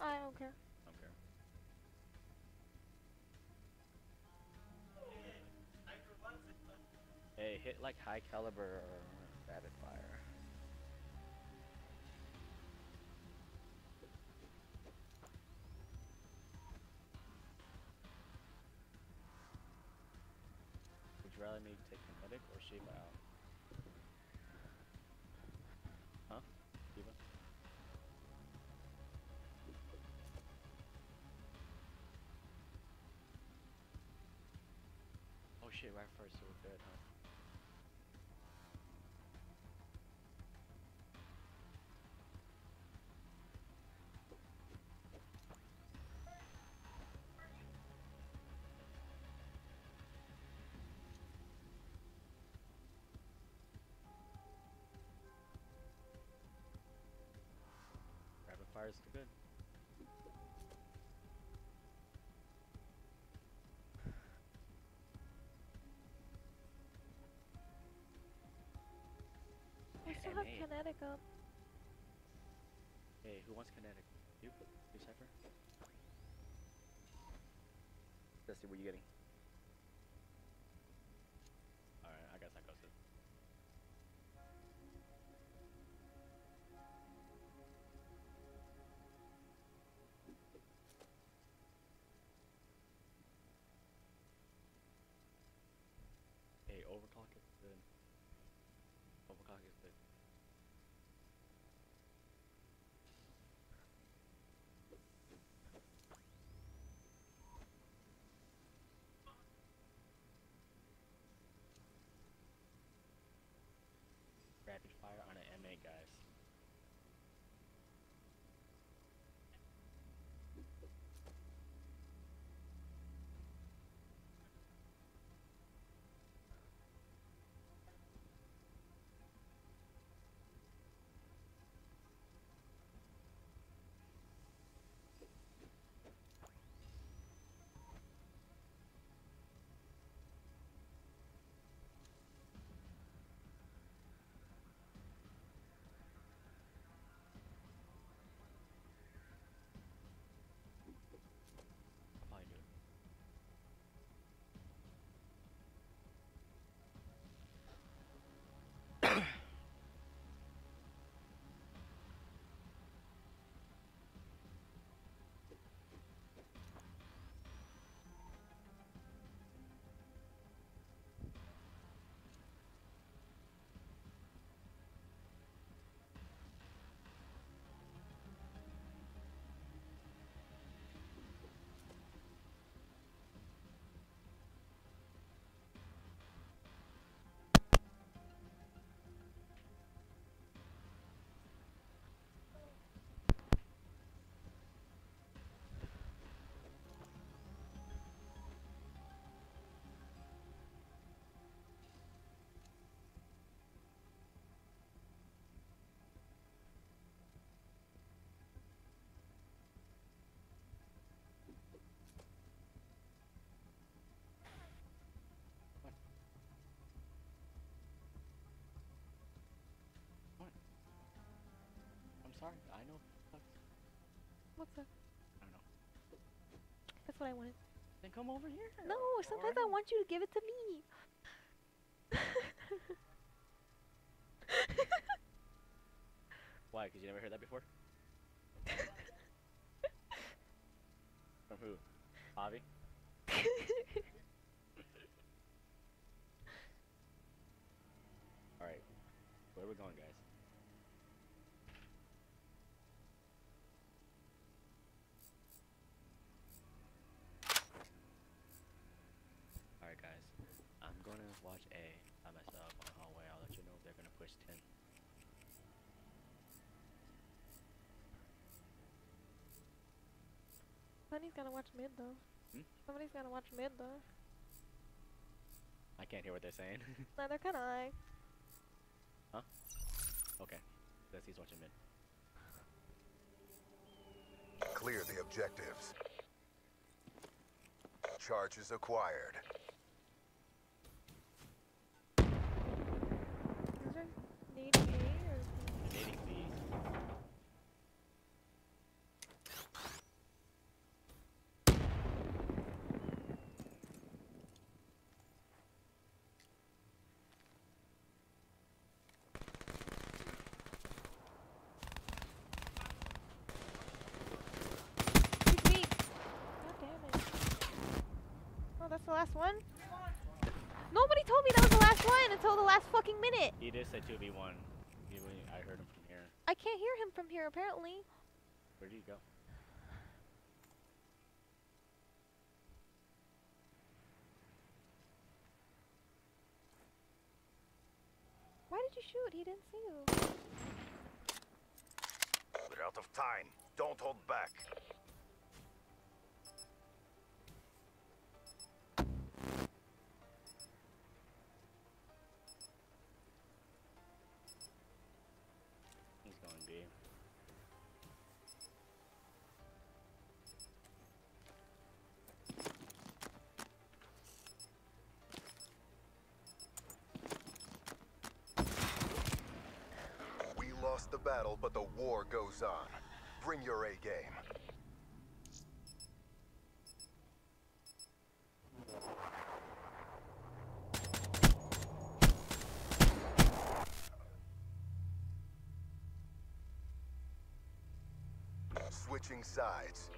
I don't care. Okay. Hey, hit like high caliber or rapid fire. Would you rather me take medic or Sheiva out? Shit, right first, we're good, huh? Rapid fire is good. I still have kinetic up. Hey, who wants kinetic? You? You, Cypher? Let's see what you getting. Alright, I guess that goes it. Hey, overclock is good. Overclock is good. Sorry, I know. What's that? I don't know. That's what I wanted. Then come over here. No, sometimes I want you to give it to me. Why? Because you never heard that before? From who? Avi? Alright. Where are we going, guys? Alright, guys. I'm gonna watch A by myself on the hallway. I'll let you know if they're gonna push 10. Somebody's gotta watch mid though. Hmm? Somebody's gotta watch mid though. I can't hear what they're saying. Neither can I. Huh? Okay. Let's see who's watching mid. Clear the objectives. Charges acquired. Is Dating. Oh, that's the last one? Nobody told me that was the last one until the last fucking minute. He did say 2v1. I heard him from here. I can't hear him from here, apparently. Where did he go? Why did you shoot? He didn't see you. We're out of time. Don't hold back. Battle, but the war goes on. Bring your A game. Switching sides.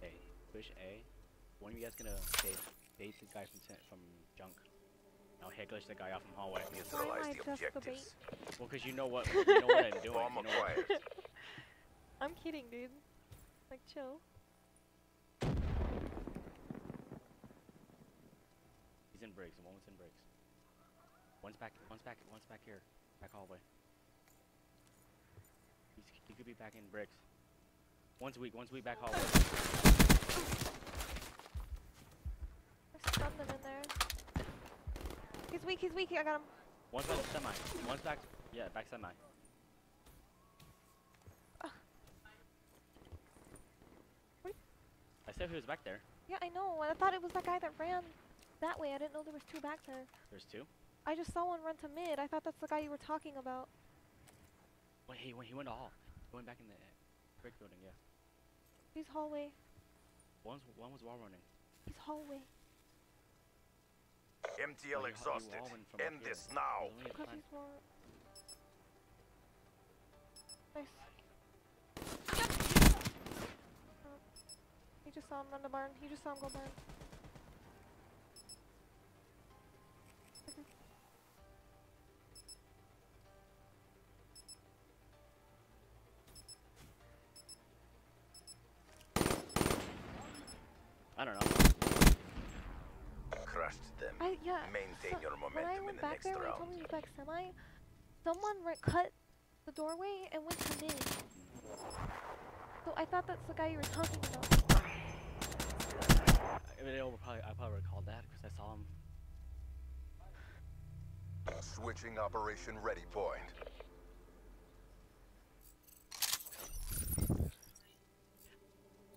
Hey, push A. When are you guys gonna date the guy from from junk? I'll head glitch the guy off from hallway. Neutralize the objectives. Well, because you know what you know what I'm doing. Bomb You know acquired. I'm kidding, dude. Like, chill. he's in bricks. One's in bricks. One's back. One's back. One's back here. Back hallway. He's, he could be back in bricks. One's weak. One's weak. Back hallway. I stunned him in there. He's weak, he's weak. I got him. One's back semi. One's back. Yeah, back semi. I said he was back there. Yeah, I know. I thought it was that guy that ran that way. I didn't know there was two back there. There's two. I just saw one run to mid. I thought that's the guy you were talking about. Wait, he went. He went to hall. He went back in the brick building. Yeah. He's hallway. One's one was wall running. He's hallway. MTL you- you exhausted. all went from up End this now. There's only a Because plan- he's more. Nice. He just saw him run the barn. He just saw him go barn. Next there, told me back semi, someone cut the doorway and went to mid. So I thought that's the guy you were talking about. I, mean, I would probably, I probably recalled that because I saw him. Switching operation ready point.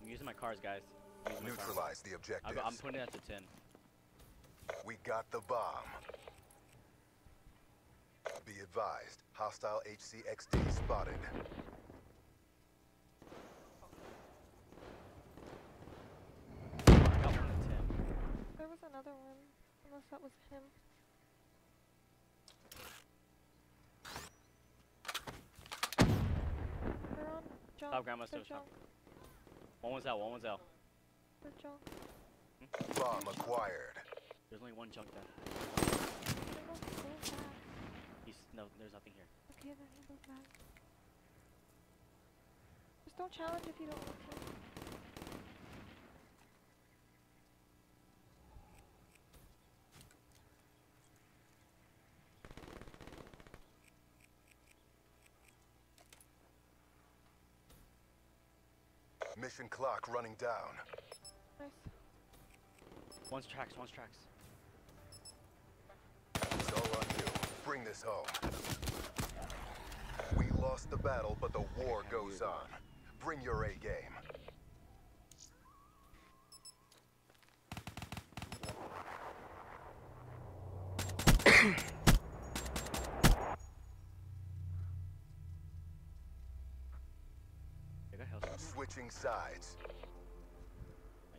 I'm using my cars, guys. I'm using my cars. Neutralize the I, objectives. I'm putting it at the 10. We got the bomb. Be advised, hostile HCXD spotted. One at 10. There was another one, unless that was him. They're on jump. Top grandma They're still jump. One was out, one was out. They're jump. Bomb acquired. There's only one junk there. They must go back. He's, no, there's nothing here. Okay, then he goes back. Just don't challenge if you don't want to. Mission clock running down. Nice. One's tracks, one's tracks. It's all on you. Bring this home. We lost the battle, but the war goes on. Bring your A game. They got. Not Switching sides.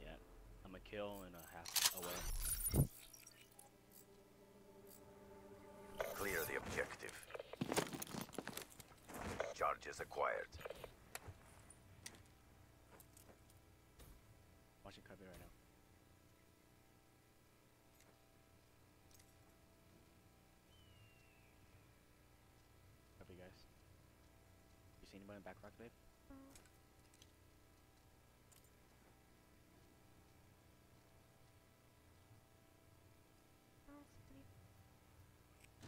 yet. I'm a kill and a half away. Clear the objective. Charges acquired. Watching Cubby right now. Cubby, guys. You see anybody in back rock, babe? Mm. Oh, sweet.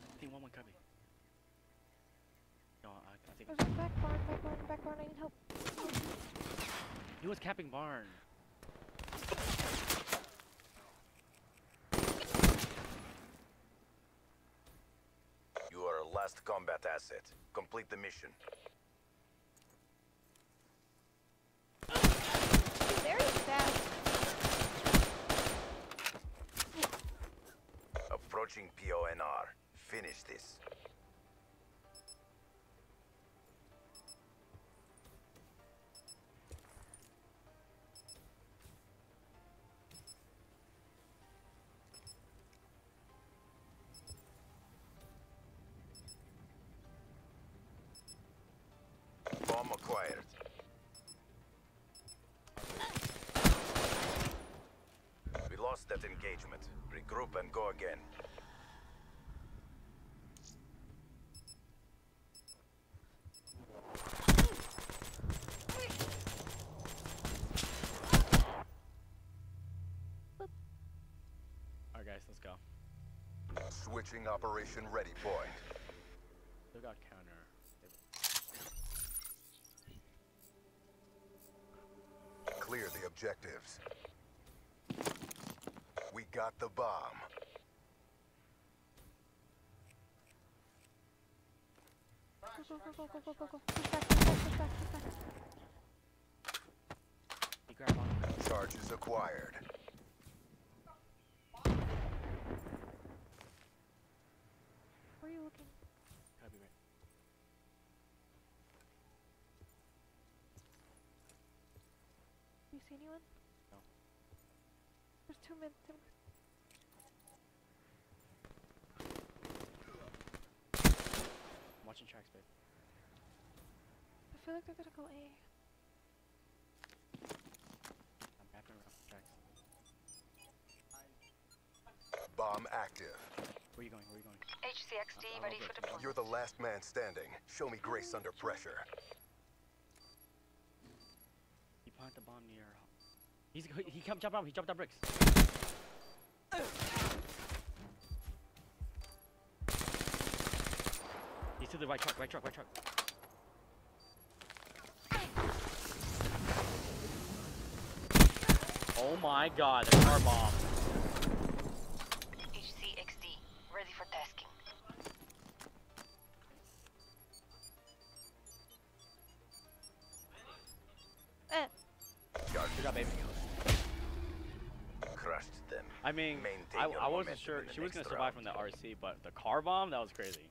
I think one one Cubby. There's a back barn, back barn, back barn. I need help. He was capping barn. You are a last combat asset. Complete the mission. Very fast. Approaching PONR. Finish this. Engagement. Regroup and go again. Alright, guys, let's go. Switching operation ready point. Still got counter. Clear the objectives. We got the bomb. Go, go, go, go, go, go, go. Push back, push back, push back, push back. He grabbed on. Charges acquired. Where are you looking? Gotta be right. Do you see anyone? No. There's two men. Two. I'm watching tracks, babe. I feel like they're gonna go A. I'm wrapping around tracks. Bomb active. Where are you going? Where you going? HCXD Uh, ready for go to deployment. You're the last man standing. Show me grace under pressure. He planted the bomb near. He's he come jumped out. He jumped out bricks. the right truck. Right truck. Right truck. Oh my God! The car bomb. HCXD ready for tasking. Eh. Charges Good job, baby. crushed them. I mean, Maintain I, I wasn't sure she was gonna survive from the RC, but the car bomb that was crazy.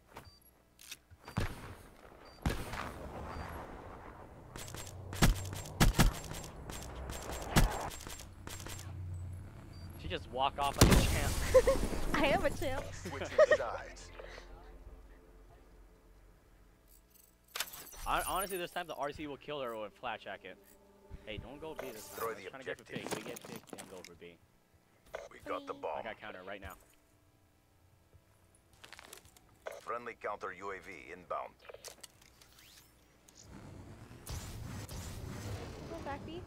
She just walk off like a champ. I am a champ. Switching sides. Hon- Honestly, this time the RC will kill her with flat jacket. Hey, don't go B this time. Throw I was the trying to get for objective. We get pig, then go for B. We got the ball. I got counter right now. Friendly counter UAV inbound. Go back B.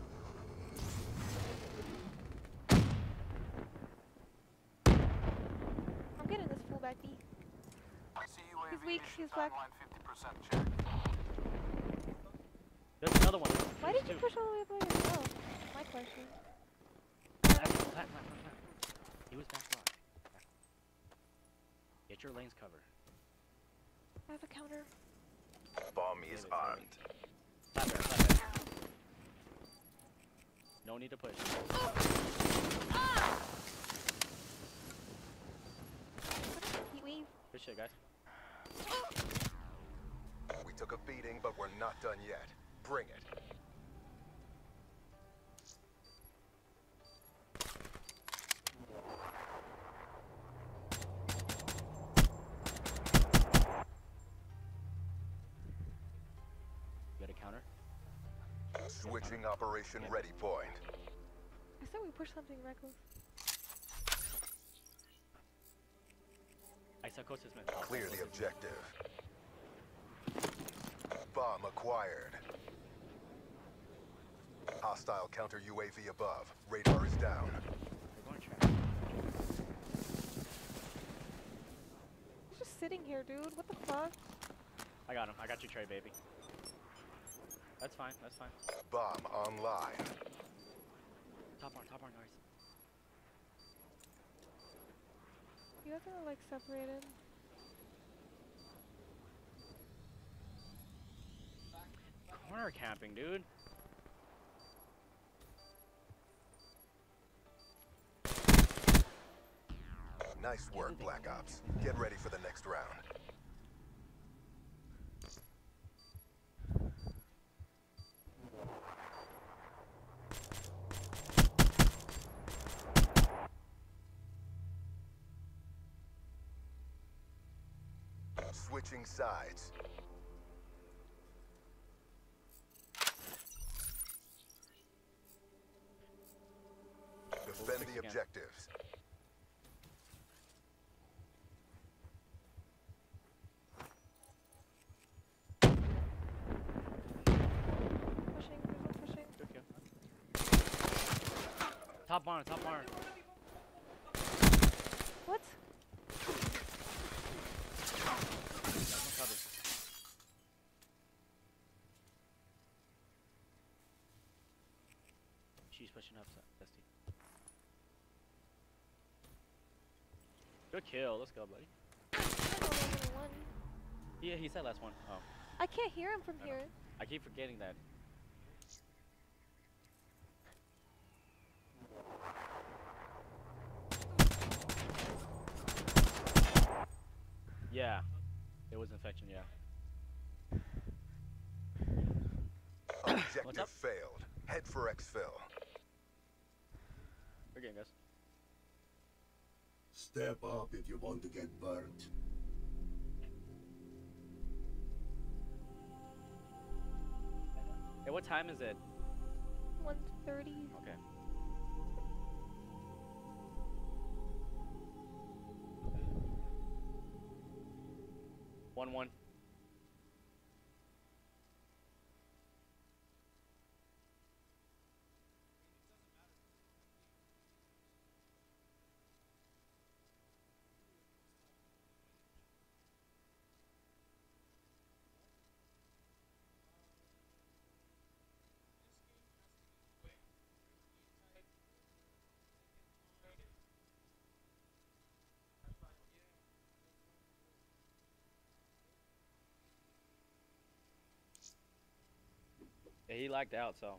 I'm getting this B. He's weak. He's back. There's another one. Why There's did you push all the way up by yourself? My question. He was back block. Get your lanes covered. I have a counter. Bomb is armed. Flat bear, flat bear. No need to push. Heat wave. Good shit, guys. We took a beating, but we're not done yet. Bring it. You a counter? Switching operation ready point. I said we push something reckless. Isocosis mentality. Clear the objective. Bomb acquired. Hostile counter UAV above. Radar is down. We're. He's just sitting here, dude. What the fuck? I got him. I got you, Trey, baby. That's fine. That's fine. Bomb online. Top barn. Top barn. Nice. You guys are like separated. Corner camping, dude. Nice work, Black Ops. Get ready for the next round. Switching sides. Defend the objectives. Pushing, pushing. Top barn. Top barn. What? That's one cover. She's pushing up, so- Dusty. Good kill. Let's go, buddy. I don't know one. Yeah, he said last one. Oh, I can't hear him from I know. here. I keep forgetting that. Yeah, it was infection. Yeah. Objective up? failed. Head for exfil. We're getting guys. Step up if you want to get burnt. Hey, what time is it? 130. Okay. One one. Yeah, he lagged out, so.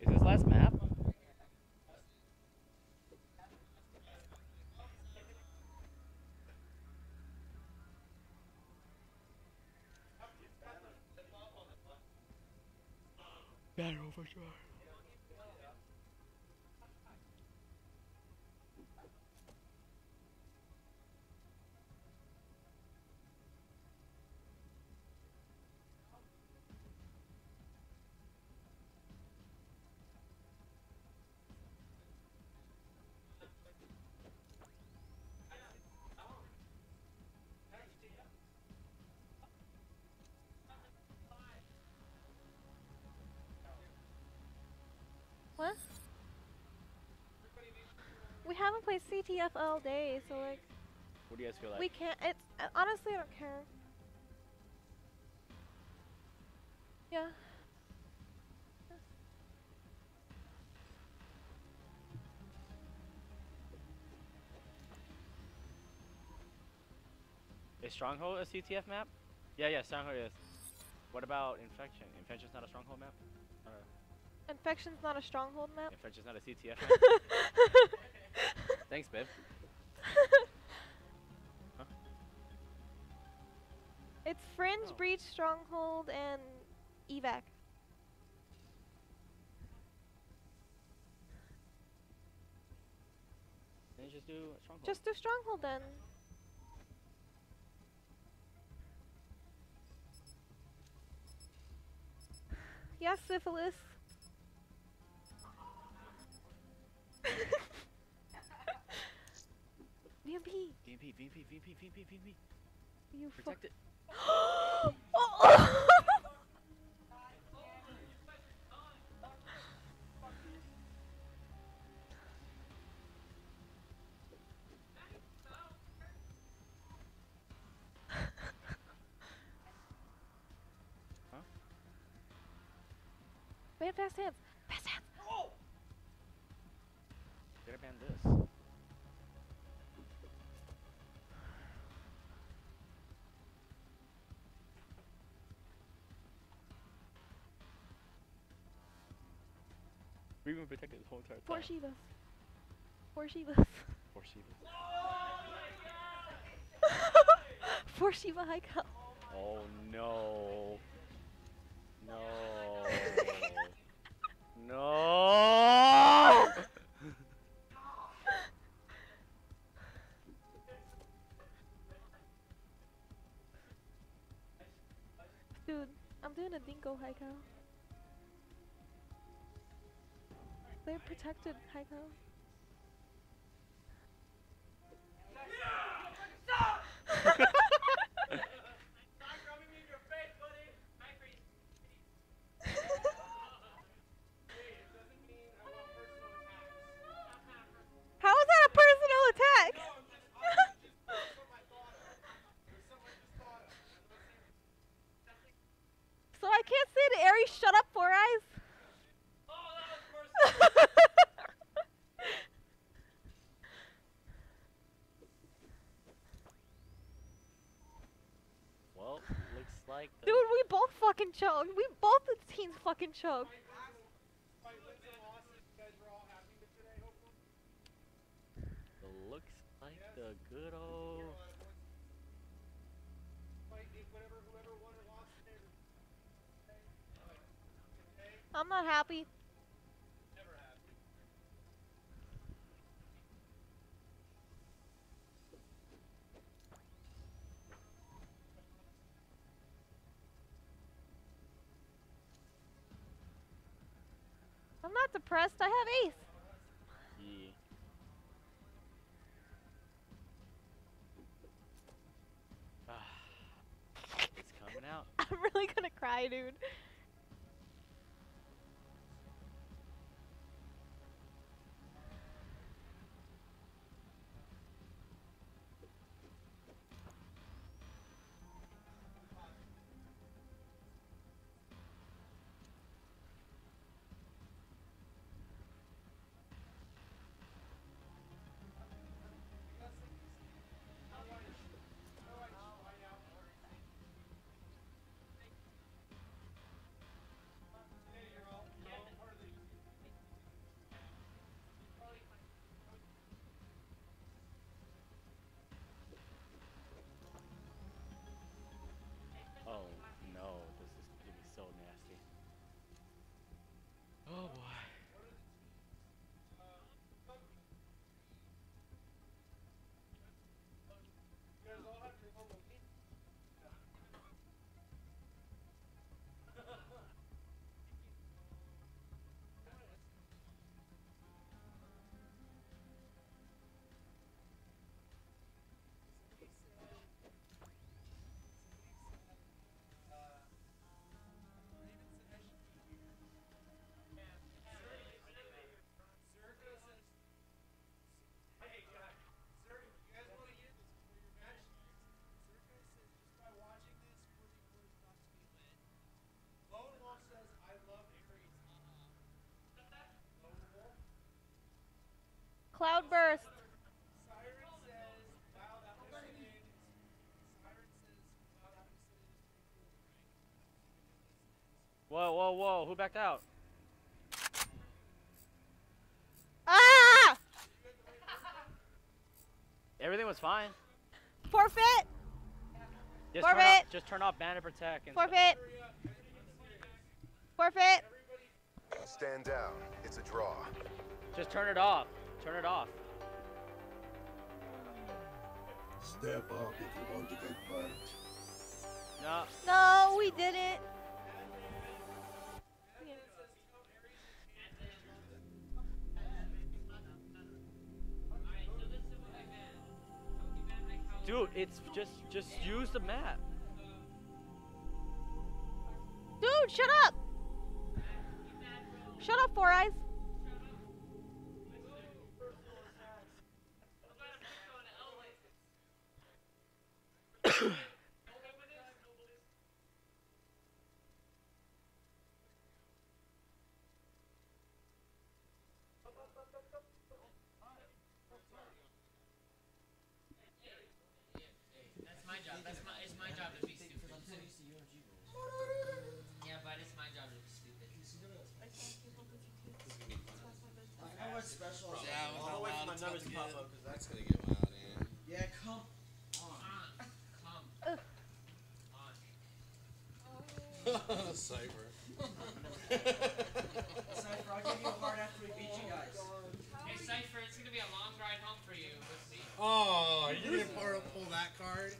Is this last map? Better for sure. Haven't played CTF all day, so like What do you guys feel like? we can't. It's uh, honestly I don't care. Yeah. Is Stronghold a CTF map? Yeah, yeah, Stronghold is. What about Infection? Infection's not a Stronghold map? Uh, Infection's not a stronghold map. Infection's not a CTF map? Thanks, babe. Huh? It's Fringe, Oh. Breach, Stronghold, and Evac. Then just do Stronghold. Just do Stronghold then. Yes, syphilis. VMP! VMP, VMP, VMP, VMP, VMP! You Protect it! oh! huh? Man, fast hands! Fast hands! Oh! Gotta ban this. We've been protected this whole entire Four. Sheivas. Four Sheivas. Four Shivas. Four Sheiva high count. Oh no. No. no. Dude, I'm doing a dingo high count. They're protected count. How is that a personal attack? so I can't say to Aries, shut up, Four Eyes? well, looks like the Dude, we both fucking choked. We both the teams fucking choked. looks like the good old I'm not happy. Not depressed. I have Ace. yeah. Ah, it's coming out. I'm really gonna cry, dude. Cloudburst. Whoa, whoa, whoa! Who backed out? Ah! Everything was fine. Forfeit. Just turn Forfeit. off, just turn off ban and protect. And Forfeit. Forfeit. Stand down. It's a draw. Just turn it off. Turn it off. Step up if you want to get burnt. No. No, we didn't. Dude, it's just just use the map. Dude, shut up. Shut up, Four Eyes. Loud for my it's numbers about to to pop get. up. 'cause That's that's gonna get loud, yeah. Yeah, come Cypher. Cypher, I'll give you a heart after we beat you guys. Oh, hey, Cypher, it's gonna be a long ride home for you. Oh, you didn't pull, pull that card?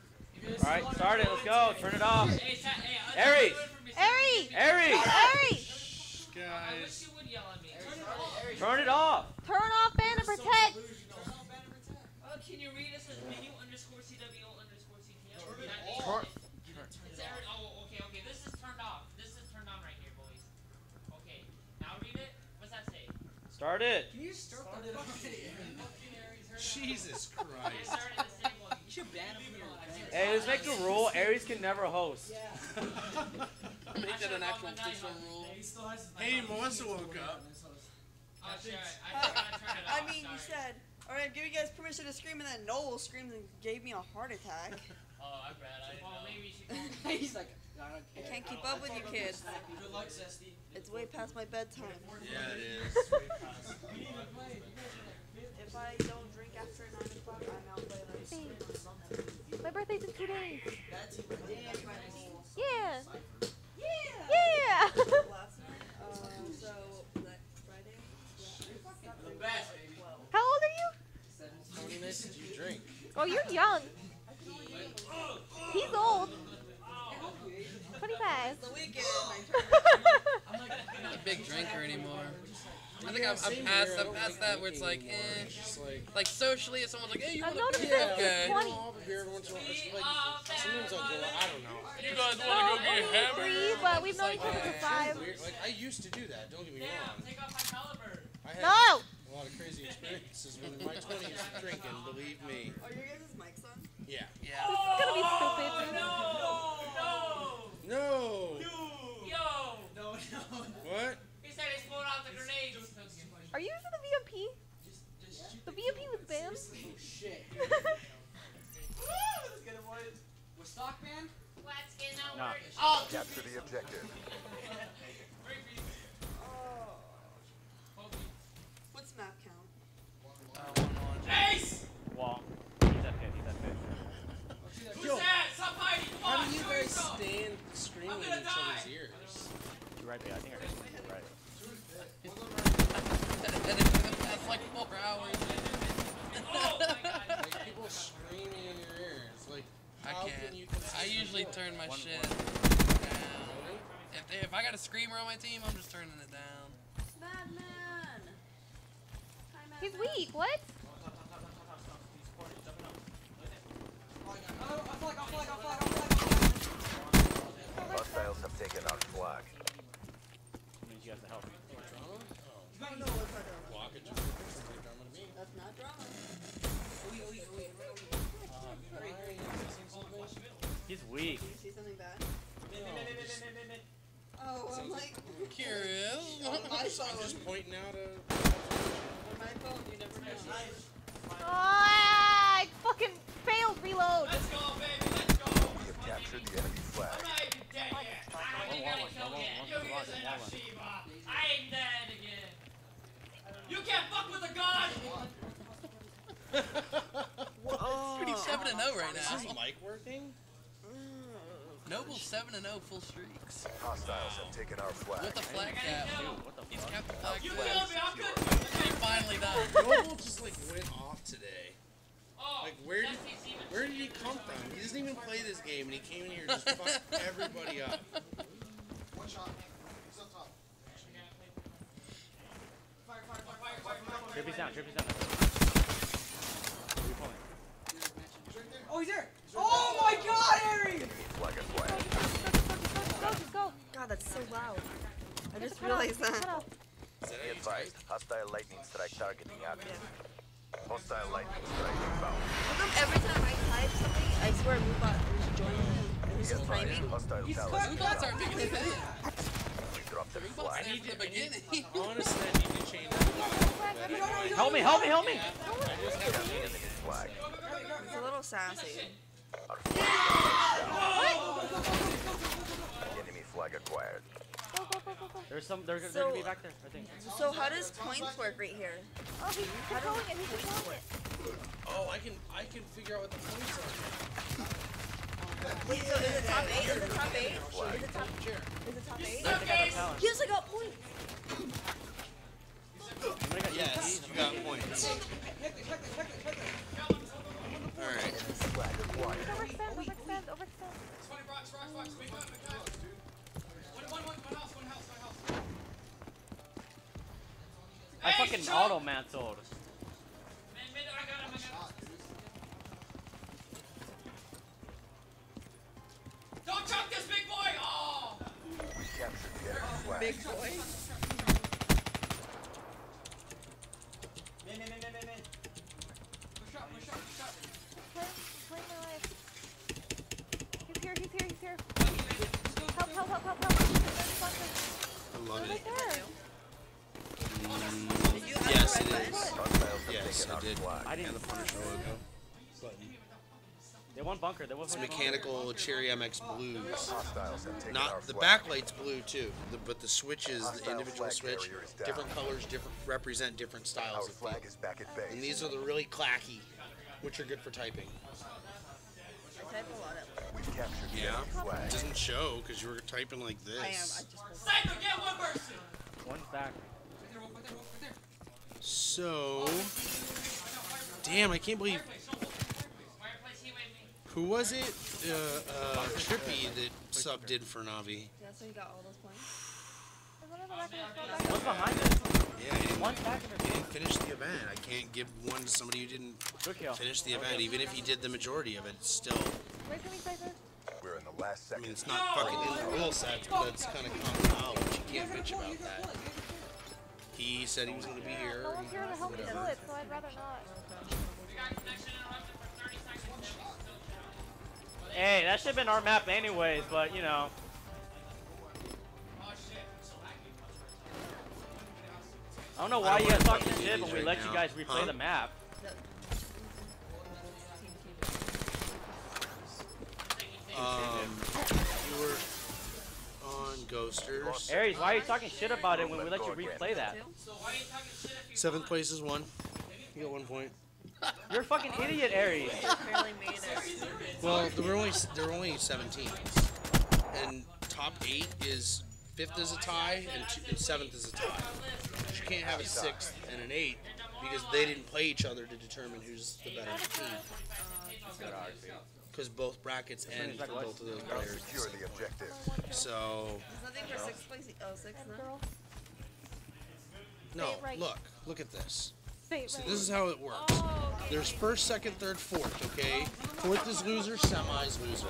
All right, start it. Let's go. Turn it off. Hey, Sa- hey, Aries. do it for me. Aries! Aries. Aries! I Guys. wish you would yell at me. Turn it off. Turn off. Turn off ban and protect! Oh, can you read it? It says menu underscore CWO underscore CTM. Turn it That off. means It's Aries. Oh, okay, okay. This is turned off. This is turned on right here, boys. Okay. Now read it. What's that say? Start it. Can you start the fucking Jesus Christ. start it the same one. You should ban him from. Hey, let's make a rule. Aries can never host. Yeah. Make that an actual official rule. He still has his Hey. Melissa woke up. Oh, shit. I forgot to turn it off. I mean, you said, alright, I'm giving you guys permission to scream, and then Noel screamed and gave me a heart attack. Oh, I bet. I didn't Well, know. maybe you should go. He's like, I don't I can't keep up with you kids. Good luck, Zesty. It's way past my bedtime. Yeah, it is. If I don't drink after 9 o'clock, I'm out by like Hey, my birthday's in two days. That's even Yeah! Yeah! Yeah! Last night, uh, so next Friday. the best, baby. How old are you? How many minutes did you drink? Oh, you're young. He's old. 25. The weekend, I'm not a big drinker anymore. I think Yeah, I'm, I'm same past, here. I I'm don't past like that where it's like, drinking eh. It's just like- Like socially, if someone's like, hey, you I've want to noticed beer? that Okay. since 20. I'll have a beer every once in a while. Like, sometimes I'll go, I don't know. You guys want to go get only hammered? three, but we've known each Oh, other for five. it's. Like, I used to do that, don't get me wrong. Take off my caliber. I had No! a lot of crazy experiences in my 20s drinking, believe me. Are your guys' mics on? Yeah. Yeah. This is gonna be stupid. No! No! Yo! No, no. What? He said he's blowing out the grenades. Are you using the VMP? Just, just shoot The VMP was banned? Oh, shit. Woo! Let's get him, boys. With Stockman? Let's get no Nah. Oh, Capture the objective. What's map count? Uh, one, one. Ace! Wall. He's at pit. He's at pit. Who's that? Stop fighting! Come How do you guys stand screaming in each die. other's ears? You're right, babe. I think I heard you. You're right. and it's been the past like four hours. Oh my god. Like, people screaming in your ears. Like, I can't. can I usually turn my One- shit one. down. If, they, if I got a screamer on my team, I'm just turning it down. Madman! Hi, He's weak. What? Hostiles have taken our flag. Needs you guys to help. No, Waka just straight drama to me. That's not drama. He's weak. Do you see something bad? Oh, I'm like, Curious. on my I'm phone. just pointing out a. On my phone, you never know. Ah, I fucking failed reload. Let's go, baby. Let's go. We have captured the enemy flag. I'm not even dead yet. I ain't got a kill yet. You using that Sheiva. I ain't dead again. You can't fuck with a god. 37 and 0 right now. Is his now. mic working? Noble 7 and 0 full streaks. Hostiles have taken our flag. With the flag cap. What the He's kept the flag You killed me. I'm good. He finally died. Noble just like went off today. Oh, Like where did where did he come from? He doesn't even play this game, and he came in here and just fucked everybody up. One shot. He's up top. Trippy's down. Trippy's down. Where are you pulling? Oh, he's there! Oh my god, Harry! Enemy flag acquired. Just go, just go. God, that's so loud. I just realized that. Be advised. Hostile lightning strike targeting active. Hostile lightning strike inbound. Every time I type something, I swear Moobot is joining me? And he's Be just advised. timing? Hostile He's talent. cut, Robots aren't big as fan. We dropped the Robots flag. there from the beginning. Honestly, I need to change that. Help me! Help me! Help me! Captured the enemy flag. It's a little sassy. Enemy flag acquired. Go, go, go, go, go. There's some. They're, they're gonna be back there. I think. So how does points work right here? Oh, he's controlling it. He's controlling it. Oh, I can I can figure out what the points are. Wait, so is it top eight? Is it top eight? Is it top? Is it top eight? Yes, I got points. Yes, you got points. All right. Overextend, overextend, overextend. I fucking auto mantled. Don't chuck this big boy! Oh! We captured the enemy flag. Big boy. Push up, push up, push up. Playing, playing my life. He's here, he's here, he's here. Help, help, help, help, help. I love They're it. right there. Yes, it is. Yes, I did. I didn't. And the Punisher logo. Button. They won bunker. They won It's bunker. mechanical Cherry MX blues. Hostiles have taken our Not the flag. backlight's blue too, the, but the switches, the individual flag switch, carrier is down. different colors, different represent different styles of flag is back at base. And these are the really clacky, which are good for typing. I type a lot at We've captured Yeah, it doesn't show because you were typing like this. I am. I this. just. Sniper, get one person! One's back. Right there, right there, right there. So, damn, I can't believe Fireplace, he waved me. who was it? Uh, uh, Trippy that sub did for Navi. Yeah, so you got all those points. There's one in the back of this, one back One's behind us. Yeah, he didn't, One's back in he didn't finish the event. I can't give one to somebody who didn't finish the event, even if he did the majority of it. Still, this. Wait for me, Cypher. We're in the last I mean, it's not fucking in the rule sets, but it's kind of common knowledge. You can't bitch about that. He said he was going to be here. No one's here to help me kill it, so I'd rather not. We got connection interrupted for 30 seconds. Hey, that should have been our map anyways, but you know. Oh. I don't know why don't you guys wanna talking shit do when we these let right you guys replay Huh? the map. Um, you were on Ghosters. Aries, why are you talking shit about it when we let you replay that? So why are you talking shit if you Seventh place is one. You got one point. You're a fucking idiot, Aries. Barely made it. Well, there were only there were only 17, and top eight is fifth is a tie and, two, and seventh is a tie. But you can't have a sixth and an eight because they didn't play each other to determine who's the better team. Uh, Because both brackets end for both of those Now players. secure the objective. So There's nothing for sixth place. Oh, sixth, no? girl. no, Say it right. look, look at this. Say So this is how it works. Oh, There's first, second, third, fourth, okay? Fourth is loser, semis loser.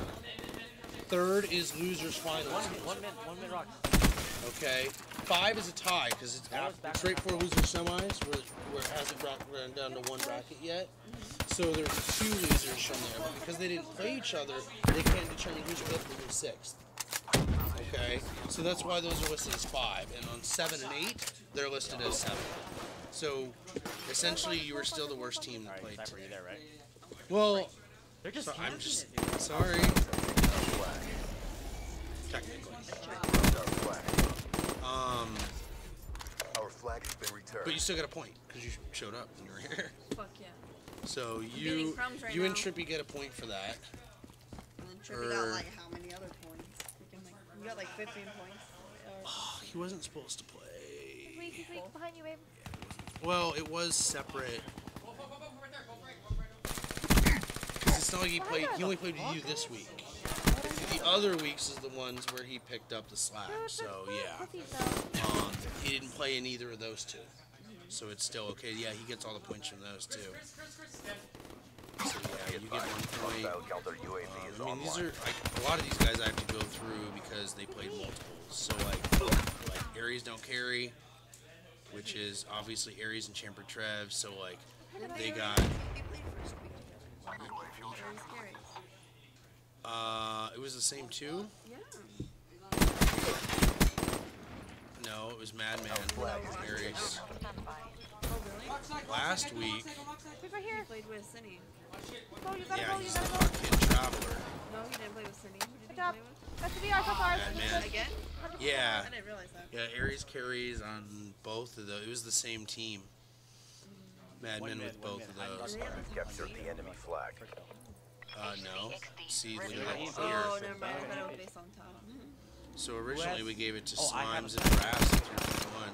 Third is losers finals. One, one minute, one minute rocks. Okay. Five is a tie because it's, That was after, back- it's loser semis where, where it hasn't run down to one bracket yet. So there's two losers from there. But because they didn't play each other, they can't determine who's fifth and who's sixth. Okay. So that's why those are listed as five. And on seven and eight, they're listed as seven. So essentially, you were still the worst team that played today. Well, They're just so I'm just it, dude. sorry. Technically. Flag. Um, Our flag has been returned. but you still got a point because you showed up and you were here. Fuck yeah. So you crumbs right you and. Trippy get a point for that. And then Trippy got Or- like how many other points? Freaking like, you got like 15 points. Oh, he wasn't supposed to play. weak, he's weak. Behind you, babe. Well, it was separate because it's not like he played. He only played with you this week. The other weeks is the ones where he picked up the slack. So yeah, um, he didn't play in either of those two. So it's still okay. Yeah, he gets all the points from those too. Chris, Chris, Chris. So yeah, you get one point. Hostile counter UAV is I mean, these are like a lot of these guys I have to go through because they played multiples. So like, like Aries don't carry, which is obviously Aries and Chamber Trev. So like, they got we played first week together. Very scary. Uh, it was the same two. Yeah. No, it was Madman flag is Aries. Oh. Last week, He's right here. Played with Cindy. Go, you gotta yeah, go, you gotta go. fucking traveler. No, he didn't play with Cindy. Good job. That's the VR so far. Bad man. Again? Yeah. I didn't realize that. Yeah, Aries carries on both of those. It was the same team. Madmen with both of those. You captured the enemy flag. Uh, no. See, look at that here. Oh, never mind. I thought it was based on top. So originally we gave it to Oh, Slimes a- and Brass in 3v1,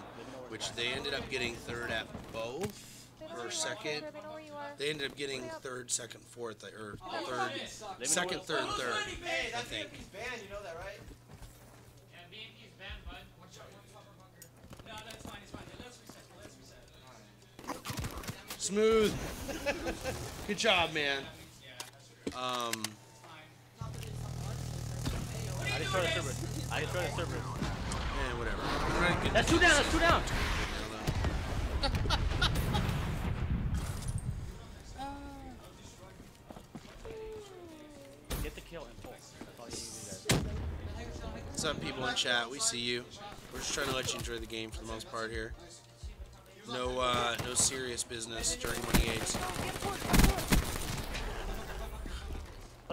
which they ended up getting third at both, or second. They ended up getting third, second, fourth, or third, second, third, third, I think. banned, you know that, right? Smooth. Good job, man. Um, I destroy the servers. I destroy the servers. eh, whatever. We're not good. That's two down. That's two down. Get the kill and pull. That's all you need to do, guys. What's up, people in chat? We see you. We're just trying to let you enjoy the game for the most part here. No, uh, no serious business during Money Eights.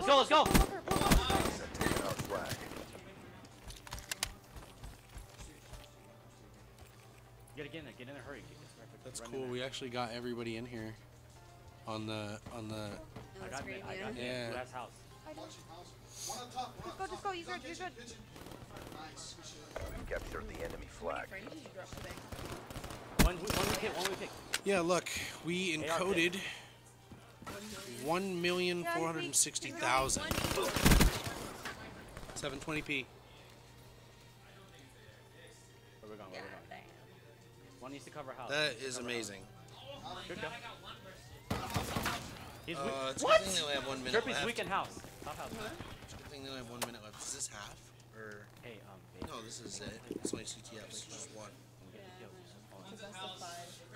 Let's go. Let's go. Taking our flag. Get again there. Get in a hurry. Get this perfect. That's cool. We actually got everybody in here on the on the. I got it. I got it. Yeah. Glass house. Just go, just go. You're good. You're good. We captured the enemy flag. One, one we pick. One we pick. Yeah, look, we encoded one million four hundred and sixty thousand. 720p. Where we going? Where we going? One needs to cover house. That is amazing. Good go. He's Uh, it's what? good thing they only have one minute Derpy's left. weak in house. Top house. It's a good thing they only have one minute left. Is this half or? Hey, um, No, this is it. It's only CTF. It's just one.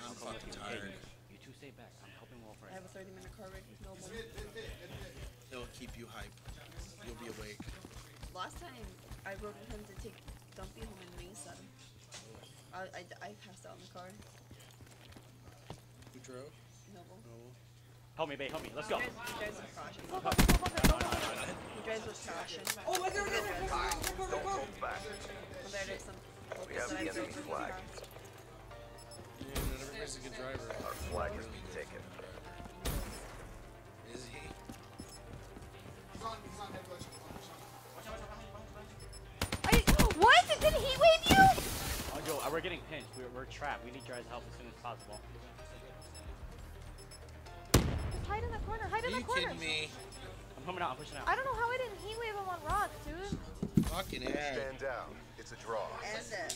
I'm fucking tired. You two stay back. I'm helping Wolf I have a 30 minute car ride with Noble. It'll keep you hype. You'll be awake. Last time I rode with him to take Dumpy home in Mesa. I, I, I passed out in the car. Who drove? Noble. Noble. Help me, babe. Help me. Let's go. He drives with caution. No, no, no, no. He drives with caution. Oh my god, He drives with caution. Don't hold back. Well, there is some We have that I the enemy drove with flag. cars. Yeah, not everybody's a good driver. Our flag has been taken. Is It didn't heat wave you? Oh, yo, we're getting pinched. We're, we're trapped. We need your guys' help as soon as possible. Just hide in the corner. Hide Are in the you corner. kidding me? I'm coming out. I'm pushing out. I don't know how I didn't heat wave him on rocks, dude. Fucking You stand down. It's a draw. And uh,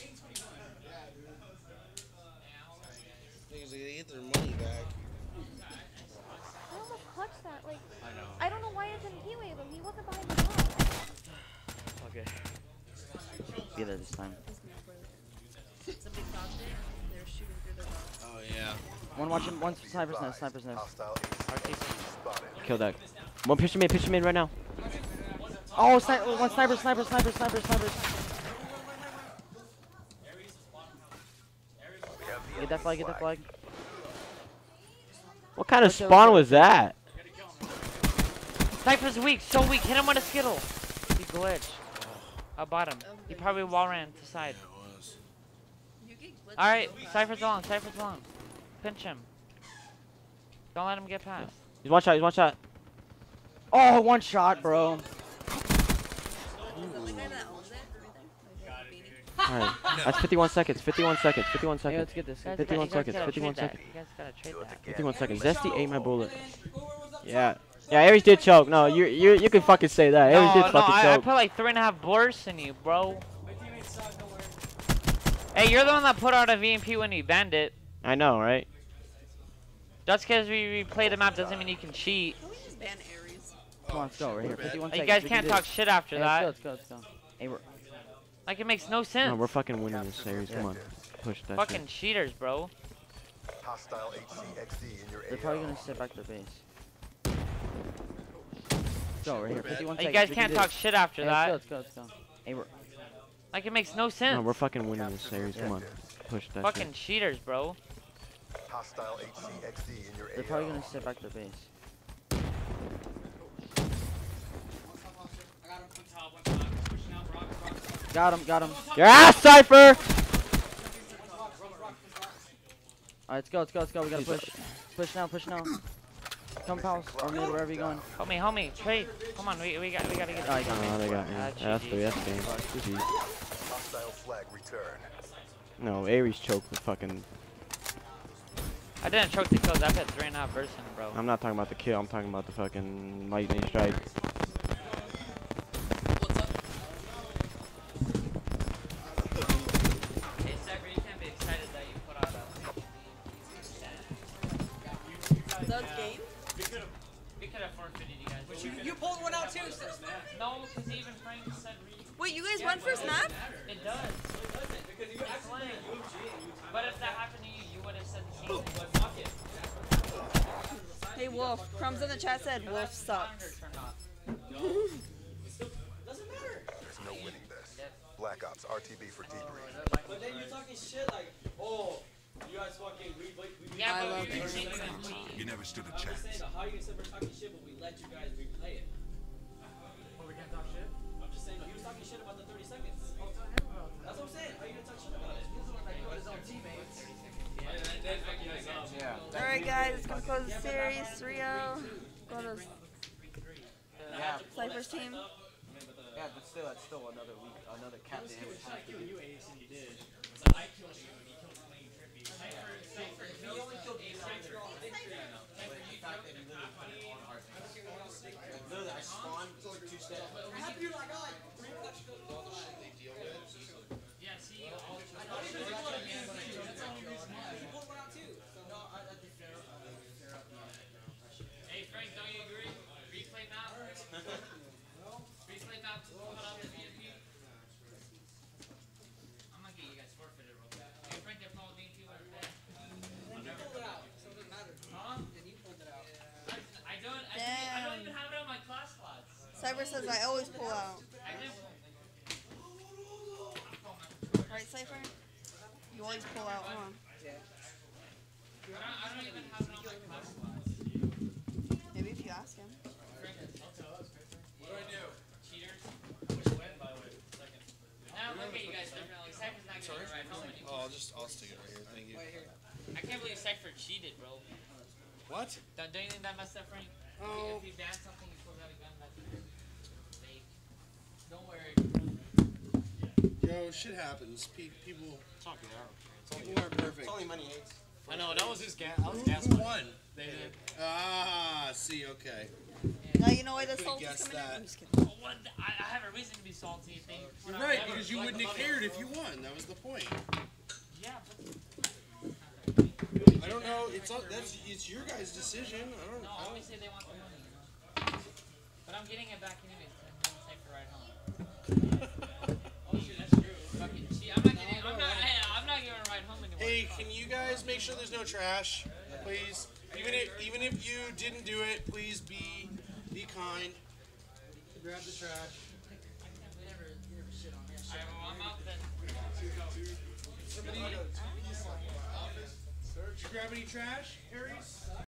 Niggas, they get their money back. I almost clutched that. Like, I know. I don't know why I didn't heat wave him. He wasn't behind the rock. Okay. Be there this time. somebody found it. They were shooting through the rocks. Oh yeah. One watching, one sniper's nest, sniper's nest. Hostile AC spotted. Kill that. One pitch mid, pitch mid right now. Oh, sni one sniper, sniper, sniper, sniper, sniper. We have the Get that flag, get that flag. What kind of spawn was that? Sniper's weak, so weak. Hit him with a skittle. He glitched. I bought him. He probably wall ran to side. Yeah, it was. You get glitched Alright, so. Cypher's along, Cypher's along. Pinch him. Don't let him get past. He's one shot, he's one shot. Oh, one shot, bro. Is the only guy that owns it right there? Like, the beanie? Alright. That's 51 seconds, 51 seconds, 51 Hey, seconds. let's get this. You 51 gotta- you guys seconds, 51 seconds. You guys gotta trade that. 51 seconds. Let's Zesty ate my bullet. Yeah. Yeah, Aries did choke. No, you you you can fucking say that. Aries No, did no, fucking I, I choke. put like three and a half bursts in you, bro. Hey, you're the one that put out a VMP when you banned it. I know, right? Just because we replay the map doesn't mean you can cheat. Can we just ban Aries? Come on, let's go. Right here. 51 seconds. you guys can't can talk shit after Hey, that. Let's go, let's go, let's go. Hey, we're, Like, it makes no sense. No, we're fucking winning this series. Come on. Push that Fucking shit. cheaters, bro. Hostile HCXD in your they're probably gonna sit back to base. Let's go. Right here. 51 Like, you guys can't talk shit after Hey, that. Let's go, let's go, let's go. Hey, we're, Like, it makes no sense. No, we're fucking winning this series. Come on. Push that Fucking shit. cheaters, bro. Hostile HCXD in your they're probably gonna sit back to base. Got him from top, one top, pushing out. Got him, got him. Your ass, Cypher! Alright, let's go, let's go, let's go. We gotta push. Push now, push now. Come pals, or mid, wherever you going. Homie, homie, trade. Come on, we, we got we gotta get. Oh, you got Oh, me. they got me. Ah, Yeah, that's GG. three. That's game. GG. Hostile flag return. No, Aries choked the fucking. I didn't choke the kills. I put three and a half bursts in, bro. I'm not talking about the kill. I'm talking about the fucking lightning strike. Because even Frank said re- Wait, you guys won first map? it does. It doesn't because you actually But if that happened to you, you would have said the same thing. Hey Wolf, Crumbs in the chat said Wolf sucks. Doesn't matter. There's no winning this. Black Ops RTB for debrief. But then you're talking shit like, oh, you guys fucking we we we. Yeah, I but love we it. cheat with them. You never stood a I'm just saying, how you gonna say we're talking shit, but we let you guys replay it? Well, we can't talk shit. I'm just saying, he was talking shit about the 30 seconds. That's what I'm saying. How you gonna talk shit about it? Alright guys, it's gonna close the series. 3-0. Go to Yeah, Cypher's team. yeah, but still, that's still another week, another captain. would have to be. Literally, I spawned two steps. Yeah, see, Hey Frank, don't you agree? Replay map. Replay map to put up the VMP. I'm gonna get you guys forfeited real quick. Hey Frank, they're following me too. Huh? I don't. I, don't- I don't even have it on my class slots. Says I always pull out. I. Right, Cypher? You always pull out, huh? I don't, I don't even have it on my class slots. Maybe if you ask him. What do I do? cheaters. Now look at you guys differently. Cypher's not getting it right home anymore. Oh, I'll just, I'll stick it right here. Thank you. I can't believe Cypher cheated, bro. What? Don't, don't you think that messed up, Frank? Oh. If you ban something, you pulls out a gun, that's fake. Don't worry. Yo, shit happens. Pe- people. Talk it out. People aren't perfect. It's only Money Eights. I know that was his gas. That was gas. Who won? They did. Ah, see, okay. Now you know why the Could've salt is guessed coming in? that. I'm just kidding. Oh, what? the- I, I have a reason to be salty. If they, You're right, because you wouldn't have cared if you won. That was the point. Yeah, but I don't know. It's all, that's it's your guys' decision. I don't. no, I don't obviously they want the money, you know. But I'm getting it back anyways. 'cause I'm Cypher right home. oh shoot, that's true. Fucking cheat. I'm not getting. I'm not. Hey, I'm not giving a ride home anymore. Hey, can you guys make sure there's no trash, please? Even if even if you didn't do it, please be be kind. Grab the trash. Alright, well, I'm out then. Somebody. Did you grab any trash, Aries?